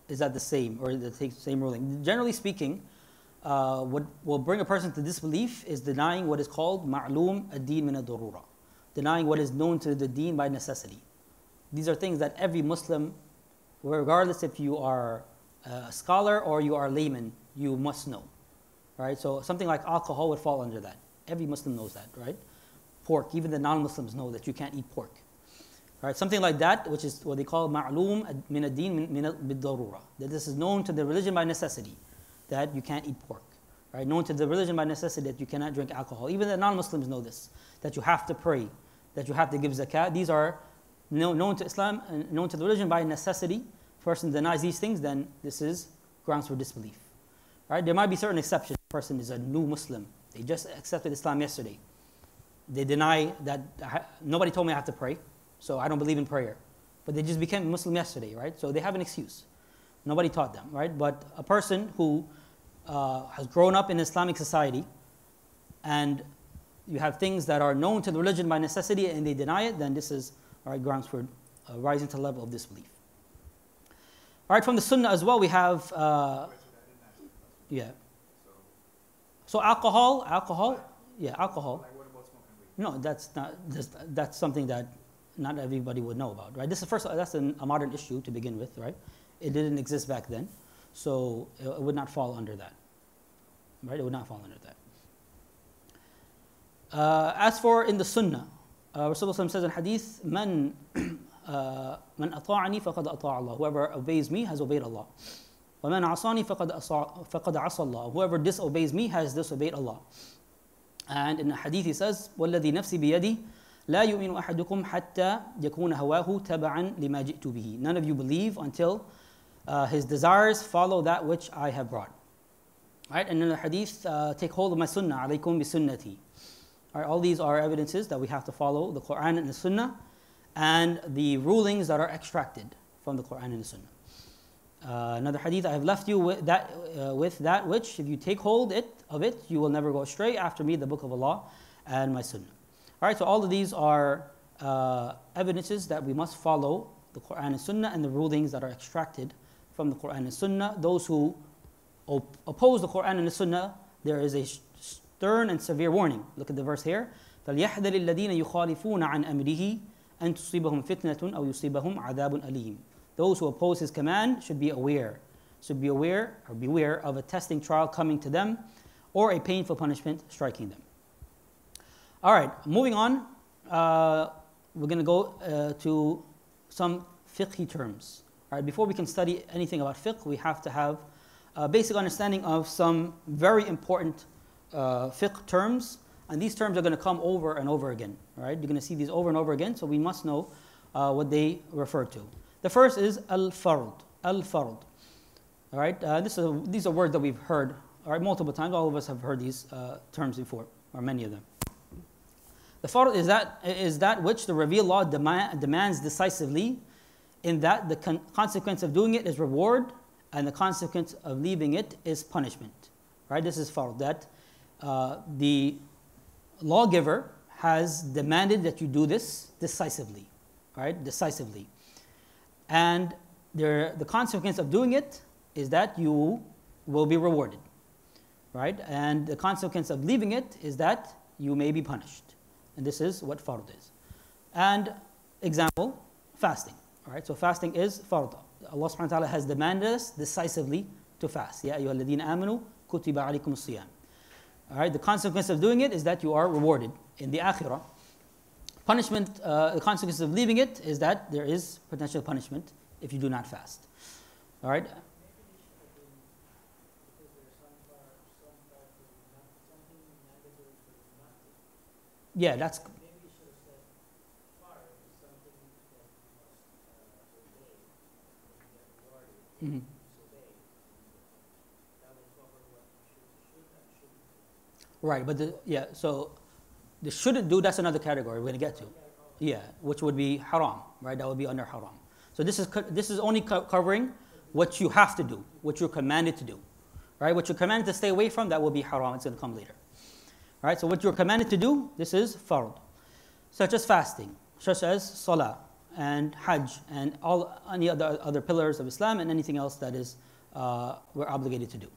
is that the same or the same ruling? Generally speaking, uh, what will bring a person to disbelief is denying what is called ma'loom ad-din min ad-darura, denying what is known to the deen by necessity. These are things that every Muslim, regardless if you are a scholar or you are a layman, you must know. Right? So something like alcohol would fall under that. Every Muslim knows that, right? Pork, even the non-Muslims know that you can't eat pork. Right? Something like that, which is what they call ma'loom min ad-din min bid-darura. That this is known to the religion by necessity, that you can't eat pork. Right? Known to the religion by necessity that you cannot drink alcohol. Even the non-Muslims know this, that you have to pray, that you have to give zakat. These are known, to Islam and known to the religion by necessity. Person denies these things, then this is grounds for disbelief. Right? There might be certain exceptions. A person is a new Muslim. They just accepted Islam yesterday. They deny that nobody told me I have to pray, so I don't believe in prayer. But they just became Muslim yesterday, right? So they have an excuse. Nobody taught them, right? But a person who uh, has grown up in Islamic society and you have things that are known to the religion by necessity and they deny it, then this is all right, grounds for uh, rising to the level of disbelief. All right, from the Sunnah as well, we have, uh, yeah. So alcohol, alcohol, yeah, alcohol. Like what about smoking weed? No, that's not. That's, that's something that not everybody would know about, right? This is first. That's an, a modern issue to begin with, right? It didn't exist back then, so it, it would not fall under that, right? It would not fall under that. Uh, as for in the Sunnah, uh, Rasulullah says in Hadith, "Man, <clears throat> uh, man ata'ani faqad ata' Allah. Whoever obeys me has obeyed Allah. وَمَنْ عَصَانِي فَقَدْ عَصَى فَقَدْ عَصَى اللَّهِ Whoever disobeys me has disobeyed Allah. And in the hadith he says, وَالَّذِي نَفْسي بِيَدِي لا يؤمن أحدكم حتى يكون هواه تبعا لما جئت به. None of you believe until uh, his desires follow that which I have brought. Right? And in the hadith, uh, take hold of my sunnah, عليكم بسنتي. Right, all these are evidences that we have to follow the Quran and the Sunnah and the rulings that are extracted from the Quran and the Sunnah. Uh, another hadith, I have left you with that, uh, with that which, if you take hold it, of it, you will never go astray after me, the Book of Allah and my Sunnah. All right, so all of these are uh, evidences that we must follow the Quran and Sunnah and the rulings that are extracted from the Quran and Sunnah. Those who op- oppose the Quran and the Sunnah, there is a stern and severe warning. Look at the verse here. فَلْيَحْذَرِ الَّذِينَ يُخَالِفُونَ عَنْ أَمْرِهِ أَن تُصِيبَهُمْ فِتْنَةٌ أَوْ يُصِيبَهُمْ عَذَابٌ أَلِيمٌ those who oppose his command should be aware, should be aware or beware of a testing trial coming to them or a painful punishment striking them. All right, moving on. Uh, we're going to go uh, to some fiqh terms. All right, before we can study anything about fiqh, we have to have a basic understanding of some very important uh, fiqh terms, and these terms are going to come over and over again. All right, you're going to see these over and over again, so we must know uh, what they refer to. The first is al-fard, al-fard. All right, uh, this is, these are words that we've heard all right, multiple times. All of us have heard these uh, terms before, or many of them. The fard is that, is that which the revealed law demand, demands decisively, in that the con- consequence of doing it is reward, and the consequence of leaving it is punishment. Right? This is fard, that uh, the lawgiver has demanded that you do this decisively, right? Decisively. And there, the consequence of doing it is that you will be rewarded, right? And the consequence of leaving it is that you may be punished. And this is what fard is. And example, fasting, right? So fasting is fard. Allah subhanahu wa ta'ala has demanded us decisively to fast. Ya ayyuha alladhina amanu kutiba alaykum siyam. All right, the consequence of doing it is that you are rewarded in the akhirah. Punishment, uh, the consequence of leaving it is that there is potential punishment if you do not fast. All right. Yeah, that's. Mm-hmm. Right, but the, yeah, so the shouldn't do, that's another category we're going to get to. Yeah, which would be haram, right? That would be under haram. So this is, this is only co- covering what you have to do, what you're commanded to do, right? What you're commanded to stay away from, that will be haram. It's going to come later. All right, so what you're commanded to do, this is fard. Such as fasting, such as salah, and Hajj, and all any other other pillars of Islam, and anything else that is uh, we're obligated to do.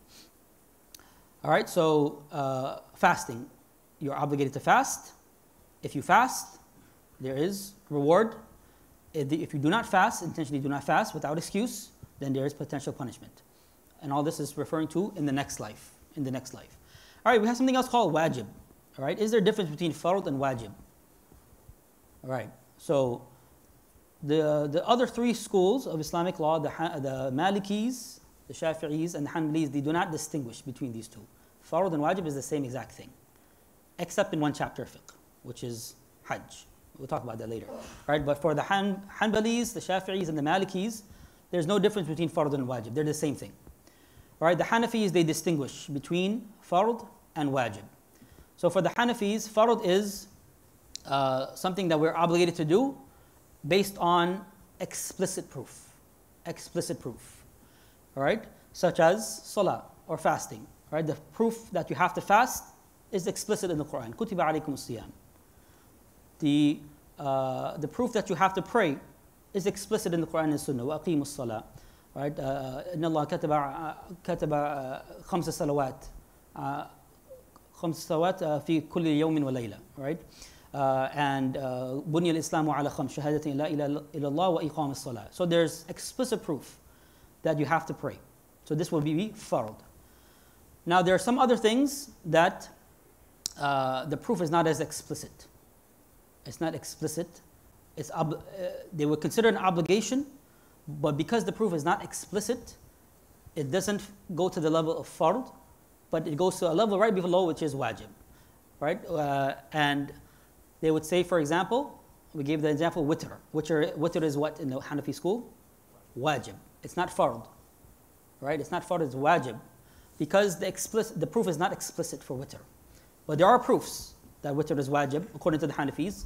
All right, so uh, fasting, you're obligated to fast. If you fast, there is reward. If you do not fast, intentionally do not fast without excuse, then there is potential punishment. And all this is referring to in the next life. In the next life. All right, we have something else called wajib. All right, is there a difference between fard and wajib? All right, so the, the other three schools of Islamic law, the, the Malikis, the Shafi'is, and the Hanbalis, they do not distinguish between these two. Fard and wajib is the same exact thing, except in one chapter of fiqh, which is Hajj. We'll talk about that later. Right? But for the Han- Hanbalis, the Shafi'is, and the Malikis, there's no difference between fard and wajib. They're the same thing. Right? The Hanafis, they distinguish between fard and wajib. So for the Hanafis, fard is uh, something that we're obligated to do based on explicit proof. Explicit proof. All right? Such as salah or fasting. Right? The proof that you have to fast is explicit in the Quran. Kutiba alaykum siyam. The, uh, the proof that you have to pray is explicit in the Quran and Sunnah. Wa وَأَقِيمُ الصَّلَاةِ Right? Uh, uh Allah kataba uh, kataba uh, كتب salawat صلوات salawat fi kulli كل wa layla, Right? Uh, and بُنِيَ الْإِسْلَامُ عَلَى خَمْسِ شَهَادَةٍ لَا illallah wa وَإِقَامِ الصَّلَاةِ So there's explicit proof that you have to pray. So this will be fard. Now there are some other things that uh, the proof is not as explicit. It's not explicit. It's uh, they would consider an obligation, but because the proof is not explicit, it doesn't go to the level of fard, but it goes to a level right below, which is wajib, right? Uh, and they would say, for example, we gave the example witr. Witr, witr is what in the Hanafi school? Wajib. It's not fard, right? It's not fard, it's wajib, because the, explicit, the proof is not explicit for witr. But there are proofs that witr is wajib, according to the Hanafis.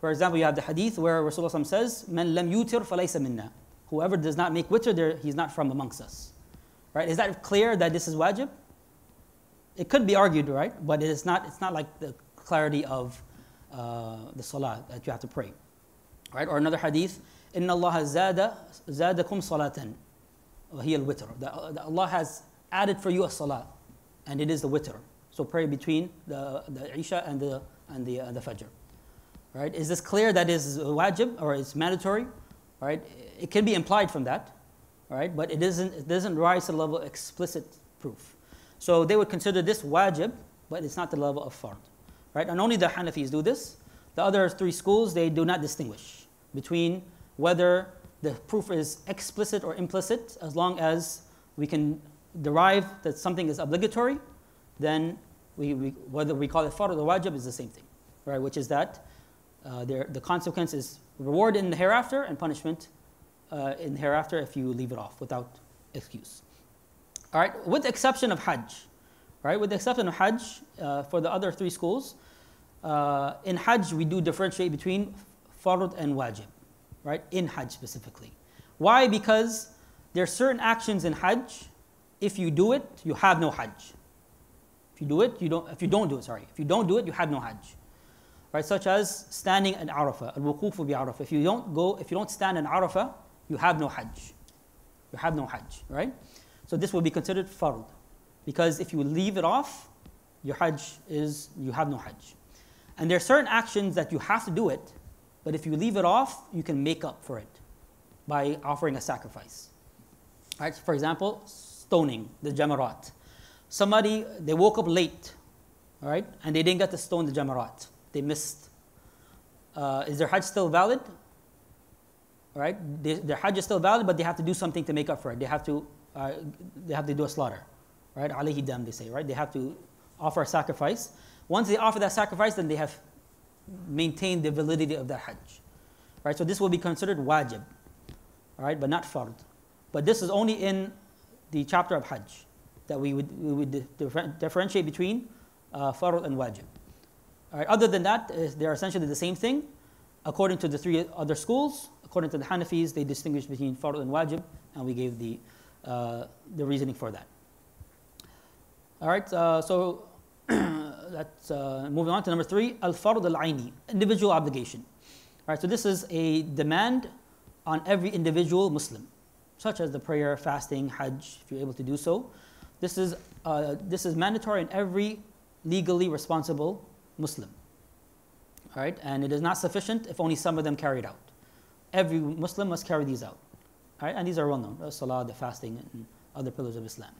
For example, you have the hadith where Rasulullah says, "Man lam yutir falaysa minna." Whoever does not make witr, there, he's not from amongst us. Right? Is that clear that this is wajib? It could be argued, right? But it is not. It's not like the clarity of uh, the salah that you have to pray, right? Or another hadith, "Inna Allah zada zadakum salatan." وهي الوتر. That that Allah has added for you a salah, and it is the witr. So pray between the, the Isha and the, and the, uh, the Fajr. Right? Is this clear that is wajib or it's mandatory? Right? It can be implied from that, right? But it isn't, it doesn't rise to the level of explicit proof. So they would consider this wajib, but it's not the level of fard. Right? And only the Hanafis do this. The other three schools, they do not distinguish between whether the proof is explicit or implicit, as long as we can derive that something is obligatory, then we, we, whether we call it fard or wajib is the same thing, right? Which is that uh, there, the consequence is reward in the hereafter and punishment uh, in the hereafter if you leave it off without excuse. All right, with the exception of Hajj, right? With the exception of Hajj, uh, for the other three schools, uh, in Hajj we do differentiate between fard and wajib, right? In Hajj specifically. Why? Because there are certain actions in Hajj. If you do it, you have no Hajj. If you do it, you don't. If you don't do it, sorry. If you don't do it, you have no Hajj. Right? Such as standing in Arafah, al-wuqufu bi Arafah. If you don't go, if you don't stand in Arafah, you have no Hajj. You have no Hajj, right? So this will be considered fard, because if you leave it off, your Hajj is you have no Hajj. And there are certain actions that you have to do it, but if you leave it off, you can make up for it by offering a sacrifice. Right? For example, stoning the jamarat. Somebody they woke up late, all right, and they didn't get to stone the jamarat. They missed. Uh, is their Hajj still valid? All right, they, their Hajj is still valid, but they have to do something to make up for it. They have to, uh, they have to do a slaughter, right? Alayhi dam, they say, right? They have to offer a sacrifice. Once they offer that sacrifice, then they have maintained the validity of their Hajj, right? So this will be considered wajib, all right, but not fard. But this is only in the chapter of Hajj that we would, we would differ- differentiate between uh, and wajib. All right, other than that, uh, they are essentially the same thing. According to the three other schools, according to the Hanafis, they distinguish between fard and wajib, and we gave the, uh, the reasoning for that. All right, uh, so <clears throat> let's uh, moving on to number three, al fard al aini, individual obligation. All right, so this is a demand on every individual Muslim, such as the prayer, fasting, Hajj, if you're able to do so. This is, uh, this is mandatory in every legally responsible Muslim. All right, and it is not sufficient if only some of them carry it out. Every Muslim must carry these out. All right, and these are well known: the salah, the fasting, and other pillars of Islam.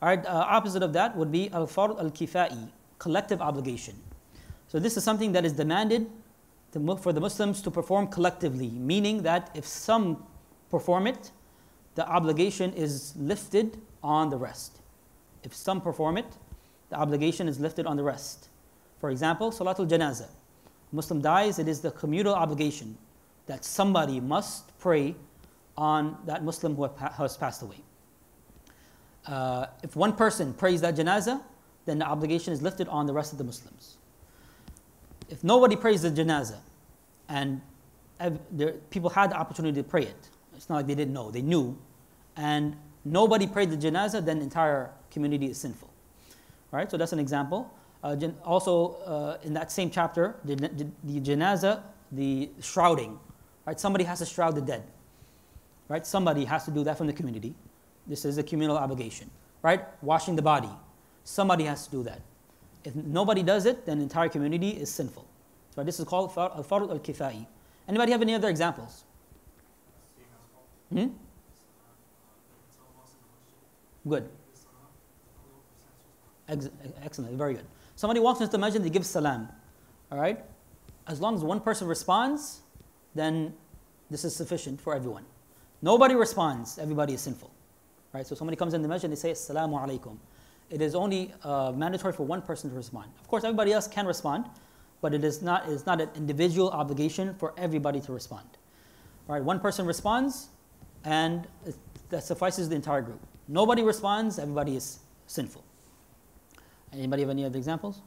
All right, uh, opposite of that would be al fard al kifai, collective obligation. So this is something that is demanded to, for the Muslims to perform collectively, meaning that if some perform it, the obligation is lifted on the rest. If some perform it, the obligation is lifted on the rest. For example, Salatul Janazah. Muslim dies, it is the communal obligation that somebody must pray on that Muslim who has passed away. Uh, if one person prays that janazah, then the obligation is lifted on the rest of the Muslims. If nobody prays the janazah, and there, people had the opportunity to pray it, it's not like they didn't know, they knew, and nobody prayed the janazah, then the entire community is sinful. Right? So that's an example. Uh, also, uh, in that same chapter, the, the, the janazah, the shrouding, right? Somebody has to shroud the dead, right? Somebody has to do that from the community. This is a communal obligation, right? Washing the body, somebody has to do that. If nobody does it, then the entire community is sinful. So this is called al-fard al-kifai. Anybody have any other examples? Hmm? Good. Excellent, very good. Somebody walks into the masjid, and they give salam. All right? As long as one person responds, then this is sufficient for everyone. Nobody responds, everybody is sinful. Right? So somebody comes in the masjid, and they say, Assalamu alaikum. It is only uh, mandatory for one person to respond. Of course, everybody else can respond, but it is not, it is not an individual obligation for everybody to respond. All right, one person responds, and that suffices the entire group. Nobody responds, everybody is sinful. Anybody have any other examples?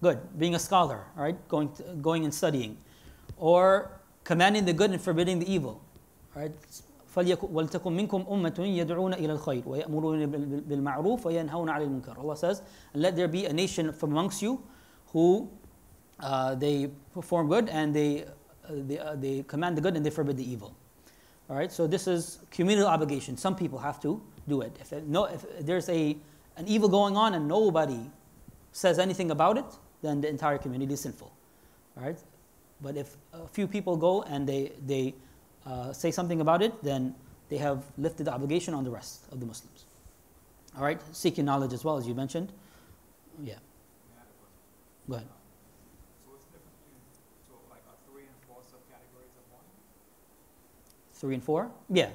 Good. Being a scholar, all right? Going, to, going and studying. Or commanding the good and forbidding the evil. All right? ولتكن منكم أمة يدعون إلى الخير ويأمرون بالمعروف وينهون عن المنكر. Allah says, and let there be a nation from amongst you who uh, they perform good and they, uh, they, uh, they command the good and they forbid the evil. All right, so this is communal obligation. Some people have to do it. If, no, if there's a, an evil going on and nobody says anything about it, then the entire community is sinful. Right, but if a few people go and they, they uh, say something about it, then they have lifted the obligation on the rest of the Muslims. All right, seeking knowledge as well, as you mentioned. Yeah. Go ahead. Three and four subcategories of one? Three and four? Yeah.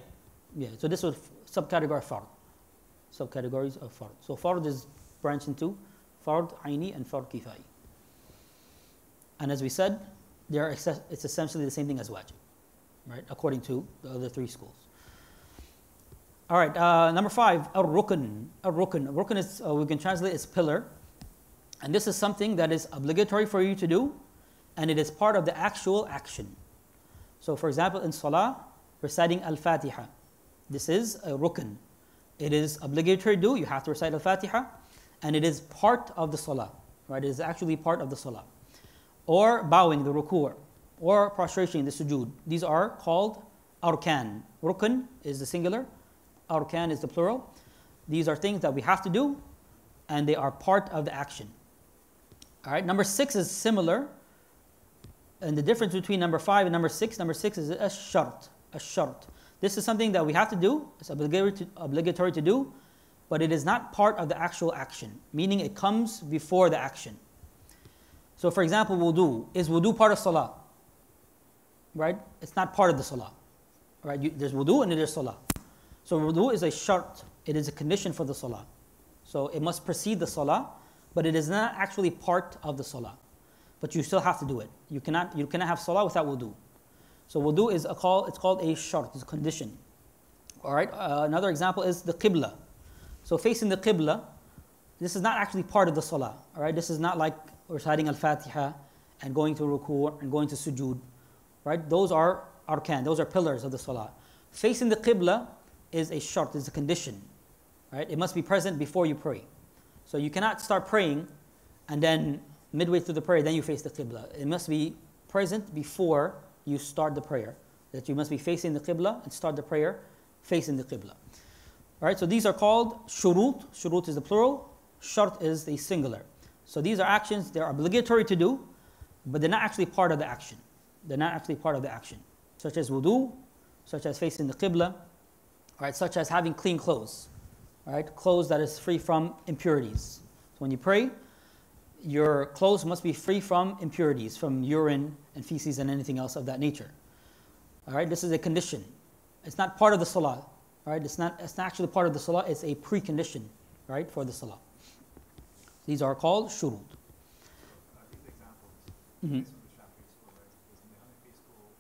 Yeah. So this was subcategory fard. Subcategories of fard. So fard is branched into fard aini and fard kifai. And as we said, they are it's essentially the same thing as wajib right? According to the other three schools. All right, uh, number five, a rukun. A rukun. A is, uh, we can translate as pillar. And this is something that is obligatory for you to do, and it is part of the actual action. So, for example, in Salah, reciting Al Fatiha. This is a rukun. It is obligatory to do, you have to recite Al Fatiha, and it is part of the Salah, right? It is actually part of the Salah. Or bowing, the ruku' or prostration the sujood. These are called arkan. Rukn is the singular, arkan is the plural. These are things that we have to do, and they are part of the action. All right, number six is similar. And the difference between number five and number six, number six is a shart. A shart. This is something that we have to do, it's obligatory to, obligatory to do, but it is not part of the actual action, meaning it comes before the action. So, for example, wudu. Is wudu part of salah? right? It's not part of the salah, right? You, there's wudu and there's salah. So wudu is a shart. It is a condition for the salah. So it must precede the salah, but it is not actually part of the salah. But you still have to do it. You cannot, you cannot have salah without wudu. So wudu is a call, it's called a shart, it's a condition. All right, uh, another example is the qibla. So facing the qibla, this is not actually part of the salah. All right, this is not like reciting al-Fatiha and going to ruku' and going to sujood right? Those are arkan, those are pillars of the salah. Facing the qibla is a shart, is a condition, right? It must be present before you pray. So you cannot start praying and then midway through the prayer, then you face the qibla. It must be present before you start the prayer. That you must be facing the Qibla and start the prayer facing the Qibla. All right, so these are called shurut. Shurut is the plural, shart is the singular. So these are actions, they're obligatory to do, but they're not actually part of the action. They're not actually part of the action, such as wudu, such as facing the Qibla, right, such as having clean clothes, right, clothes that is free from impurities. So when you pray, your clothes must be free from impurities, from urine and feces and anything else of that nature. All right, this is a condition. It's not part of the salah. All right, it's not, it's not actually part of the salah, it's a precondition, right, for the salah. These are called shurut. These examples, based on the Shafi'i school, right, because in the Hanafi school,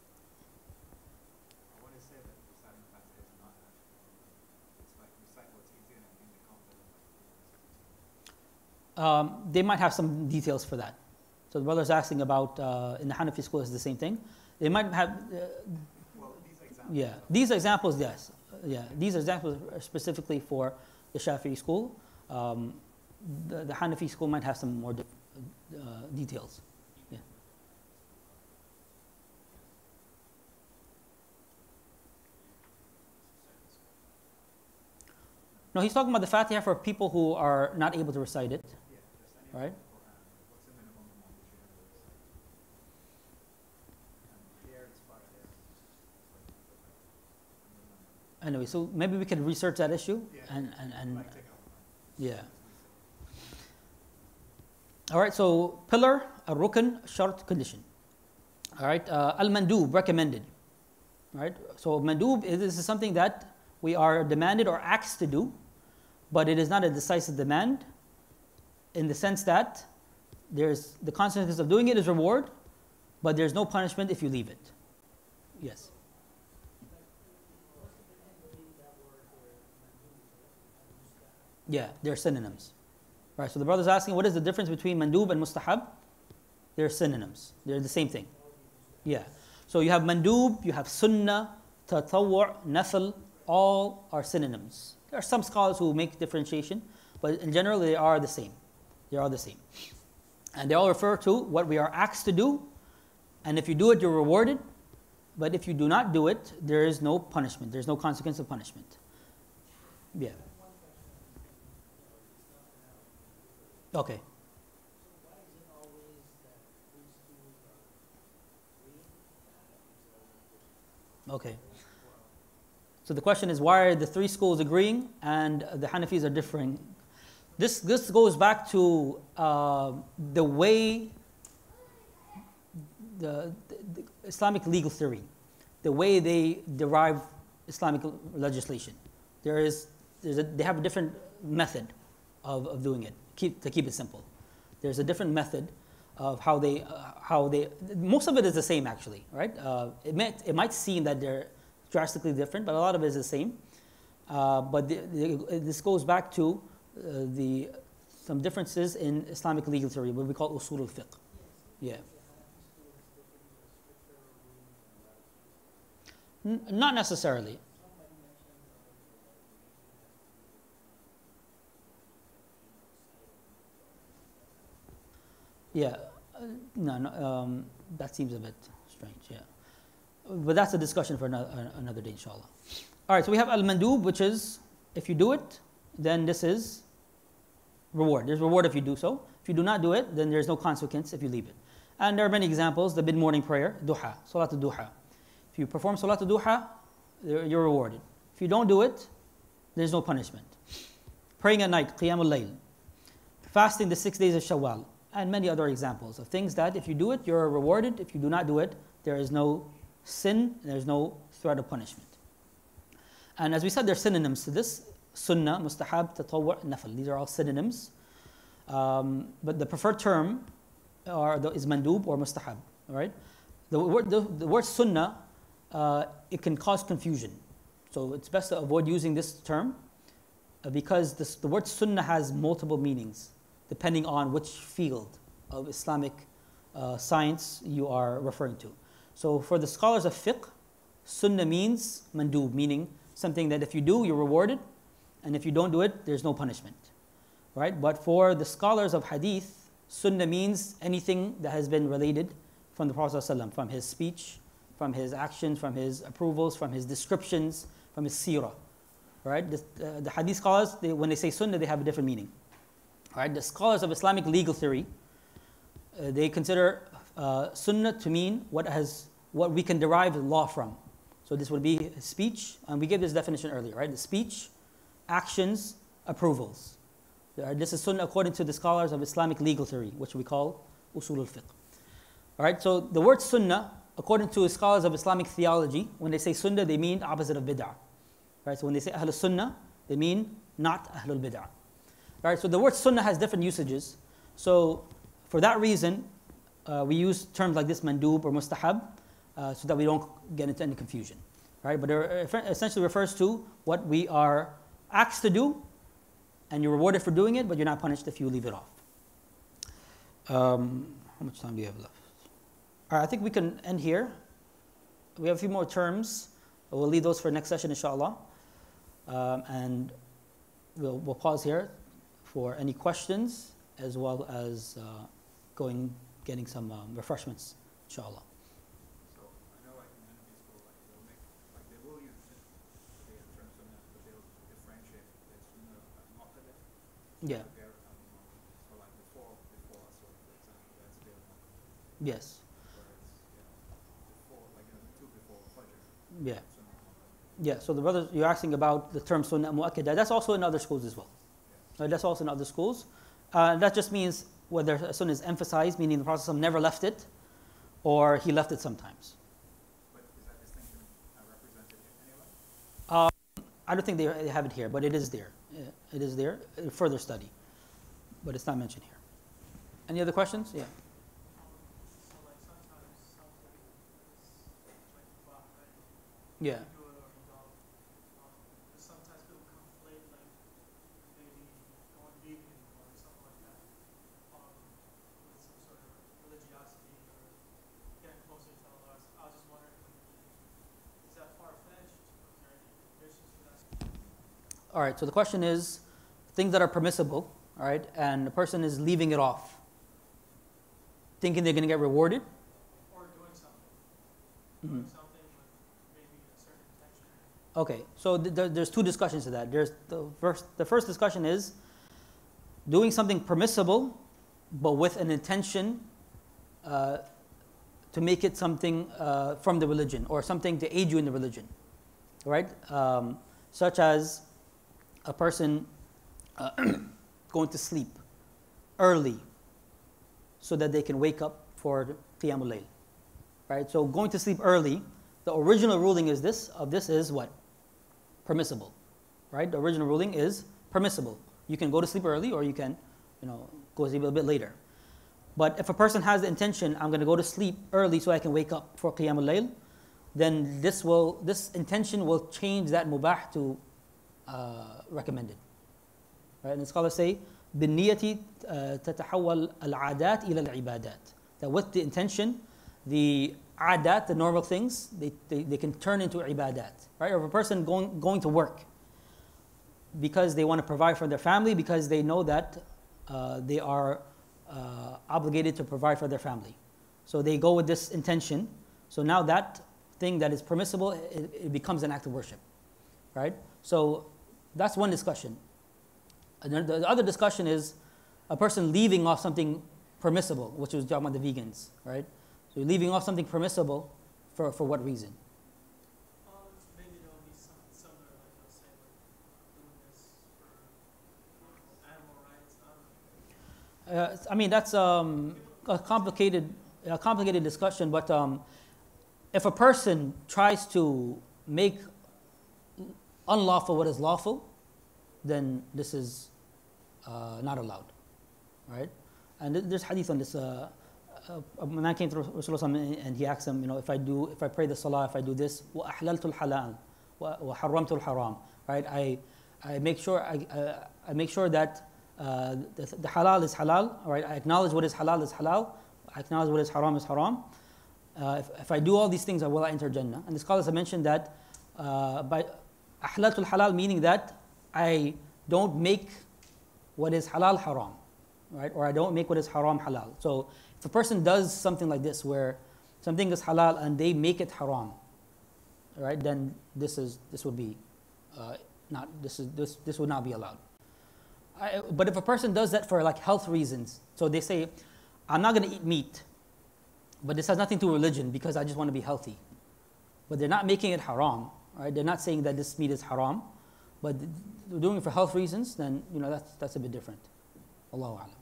I want to say that reciting Fatiha is not actually, it's like recite what's easy and everything that comes out of Um, they might have some details for that. So the brother's asking about uh, in the Hanafi school is the same thing. They might have, uh, Well, these examples. yeah, these examples, yes, yeah, these examples are specifically for the Shafi'i school. Um, the, the Hanafi school might have some more de- uh, details. Yeah. No, he's talking about the Fatiha for people who are not able to recite it, Yeah, right? Quran, what's the minimum amount that you have to recite? And here it's Fatiha. It's like, Anyway, so maybe we can research that issue Yeah. and, and, and yeah. All right, so pillar, a rukn, shart, condition. All right, uh, al mandub, recommended. All right, so mandub is, this is something that we are demanded or asked to do, but it is not a decisive demand in the sense that there's the consequence of doing it is reward, but there's no punishment if you leave it. Yes. Yeah, they're synonyms. Right, so the brother's asking what is the difference between mandub and mustahab? They're synonyms. They're the same thing. Yeah. So you have mandub, you have sunnah, tatawwu', nafil, all are synonyms. There are some scholars who make differentiation, but in general they are the same. They are the same. And they all refer to what we are asked to do, and if you do it, you're rewarded. But if you do not do it, there is no punishment. There's no consequence of punishment. Yeah. Okay. Okay. So the question is why are the three schools agreeing and the Hanafis are differing? This, this goes back to uh, the way the, the Islamic legal theory, the way they derive Islamic legislation. There is, a, they have a different method of, of doing it, keep, to keep it simple. There's a different method of how they, uh, how they, most of it is the same actually, right? Uh, it, might, it might seem that they're drastically different, but a lot of it is the same. Uh, but the, the, this goes back to uh, the, some differences in Islamic legal theory, what we call usul al-fiqh. Yeah. N- not necessarily. Yeah, uh, no, no um, that seems a bit strange, yeah. But that's a discussion for another, another day, inshallah. All right, so we have al mandub, which is if you do it, then this is reward. There's reward if you do so. If you do not do it, then there's no consequence if you leave it. And there are many examples the mid morning prayer, duha, salat al duha. If you perform salat al duha, you're you're rewarded. If you don't do it, there's no punishment. Praying at night, qiyamul layl. Fasting the six days of Shawwal, and many other examples of things that if you do it, you're rewarded. If you do not do it, there is no sin, there's no threat of punishment. And as we said, they're synonyms to this sunnah, mustahab, tatawwu', nafil. These are all synonyms. Um, but the preferred term are is mandub or mustahab. Right? The word, the, the word sunnah, uh, it can cause confusion. So it's best to avoid using this term uh, because this, the word sunnah has multiple meanings depending on which field of Islamic uh, science you are referring to. So for the scholars of fiqh, sunnah means mandub, meaning something that if you do, you're rewarded, and if you don't do it, there's no punishment. Right? But for the scholars of hadith, sunnah means anything that has been related from the Prophet ﷺ, from his speech, from his actions, from his approvals, from his descriptions, from his seerah. Right? The, uh, the hadith scholars, they, when they say sunnah, they have a different meaning. Right? The scholars of Islamic legal theory, uh, they consider uh, sunnah to mean what, has, what we can derive law from. So this would be speech, and we gave this definition earlier, right? The speech, actions, approvals. This is sunnah according to the scholars of Islamic legal theory, which we call usul al-fiqh. All right, so the word sunnah, according to scholars of Islamic theology, when they say sunnah, they mean opposite of bid'ah. Right, so when they say ahl sunnah, they mean not ahlul bid'ah. Right, so the word sunnah has different usages. So for that reason, uh, we use terms like this mandub or mustahab uh, so that we don't get into any confusion. Right, but it essentially refers to what we are asked to do and you're rewarded for doing it, but you're not punished if you leave it off. Um, how much time do you have left? All right, I think we can end here. We have a few more terms. We'll leave those for next session, inshallah. Um, and we'll, we'll pause here for any questions as well as uh, going, getting some um, refreshments, inshallah. Yeah. Yes. Yeah. Yeah, so the brothers, you're asking about the term sunnah mu'akkadah. That's also in other schools as well. Right, that's also in other schools. Uh, that just means whether a sunnah is emphasized, meaning the Prophet never left it, or he left it sometimes. But is that distinction uh, represented anywhere? Um, I don't think they have it here, but it is there. It is there, further study, but it's not mentioned here. Any other questions? Yeah. Yeah. All right, so the question is things that are permissible, all right, and the person is leaving it off, thinking they're going to get rewarded. Or doing something. Mm-hmm. something okay, so th- th- there's two discussions to that. There's the first, the first discussion is doing something permissible, but with an intention uh, to make it something uh, from the religion or something to aid you in the religion, right? Um, such as a person uh, <clears throat> going to sleep early so that they can wake up for Qiyamul Layl. Right? So going to sleep early, the original ruling is this of this is what? Permissible. Right? The original ruling is permissible. You can go to sleep early or you can, you know, go to sleep a bit later. But if a person has the intention, I'm going to go to sleep early so I can wake up for Qiyamul Layl, then this will this intention will change that mubah to uh, recommended. Right? And the scholars say, بالنية تتحول العادات إلى العبادات. That with the intention, the adat, the normal things, they, they, they can turn into ibadat. Right? Or if a person going, going to work because they want to provide for their family, because they know that uh, they are uh, obligated to provide for their family. So they go with this intention. So now that thing that is permissible, it, it becomes an act of worship. Right? So that's one discussion. And the other discussion is a person leaving off something permissible, which was talking about the vegans, right? So you're leaving off something permissible for, for what reason? Uh, I mean, that's um, a complicated, a complicated discussion, but um, if a person tries to make unlawful what is lawful, then this is uh, not allowed, right? And there's hadith on this. Uh, uh, a man came to Rasulullah and he asked him, you know, if I do, if I pray the salah, if I do this, وَأَحْلَلْتُ الْحَلَالِ وَحَرَّمْتُ الْحَرَامِ, right? I, I make sure, I, uh, I make sure that uh, the, the, halal is halal, right? I acknowledge what is halal is halal, I acknowledge what is haram is haram. Uh, if, if, I do all these things, I will enter Jannah. And the scholars have mentioned that uh, by ahlatul halal meaning that I don't make what is halal haram, right? Or I don't make what is haram halal. So if a person does something like this where something is halal and they make it haram, right? Then this is this would be uh, not this is this this would not be allowed. I, but if a person does that for like health reasons, so they say, I'm not going to eat meat, but this has nothing to religion because I just want to be healthy. But they're not making it haram, right? They're not saying that this meat is haram, but doing it for health reasons. Then you know that's that's a bit different. Allahu a'lam.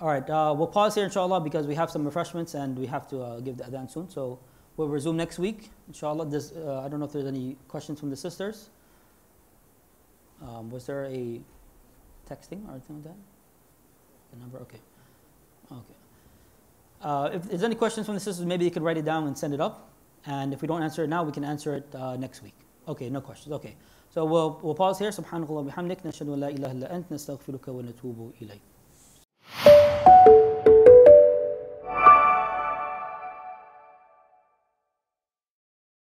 All right, uh, we'll pause here, inshallah, because we have some refreshments and we have to uh, give the adhan soon. So we'll resume next week, inshallah. There's, uh, I don't know if there's any questions from the sisters. Um, was there a texting or anything like that? The number, okay. Okay. Uh, if there's any questions from the sisters, maybe you could write it down and send it up. And if we don't answer it now, we can answer it uh, next week. Okay, no questions. Okay. So we'll, we'll pause here. Subhanallah bihamdik. Nashadu la ilaha illa ant. Nastaghfiruka wa natubu ilayk.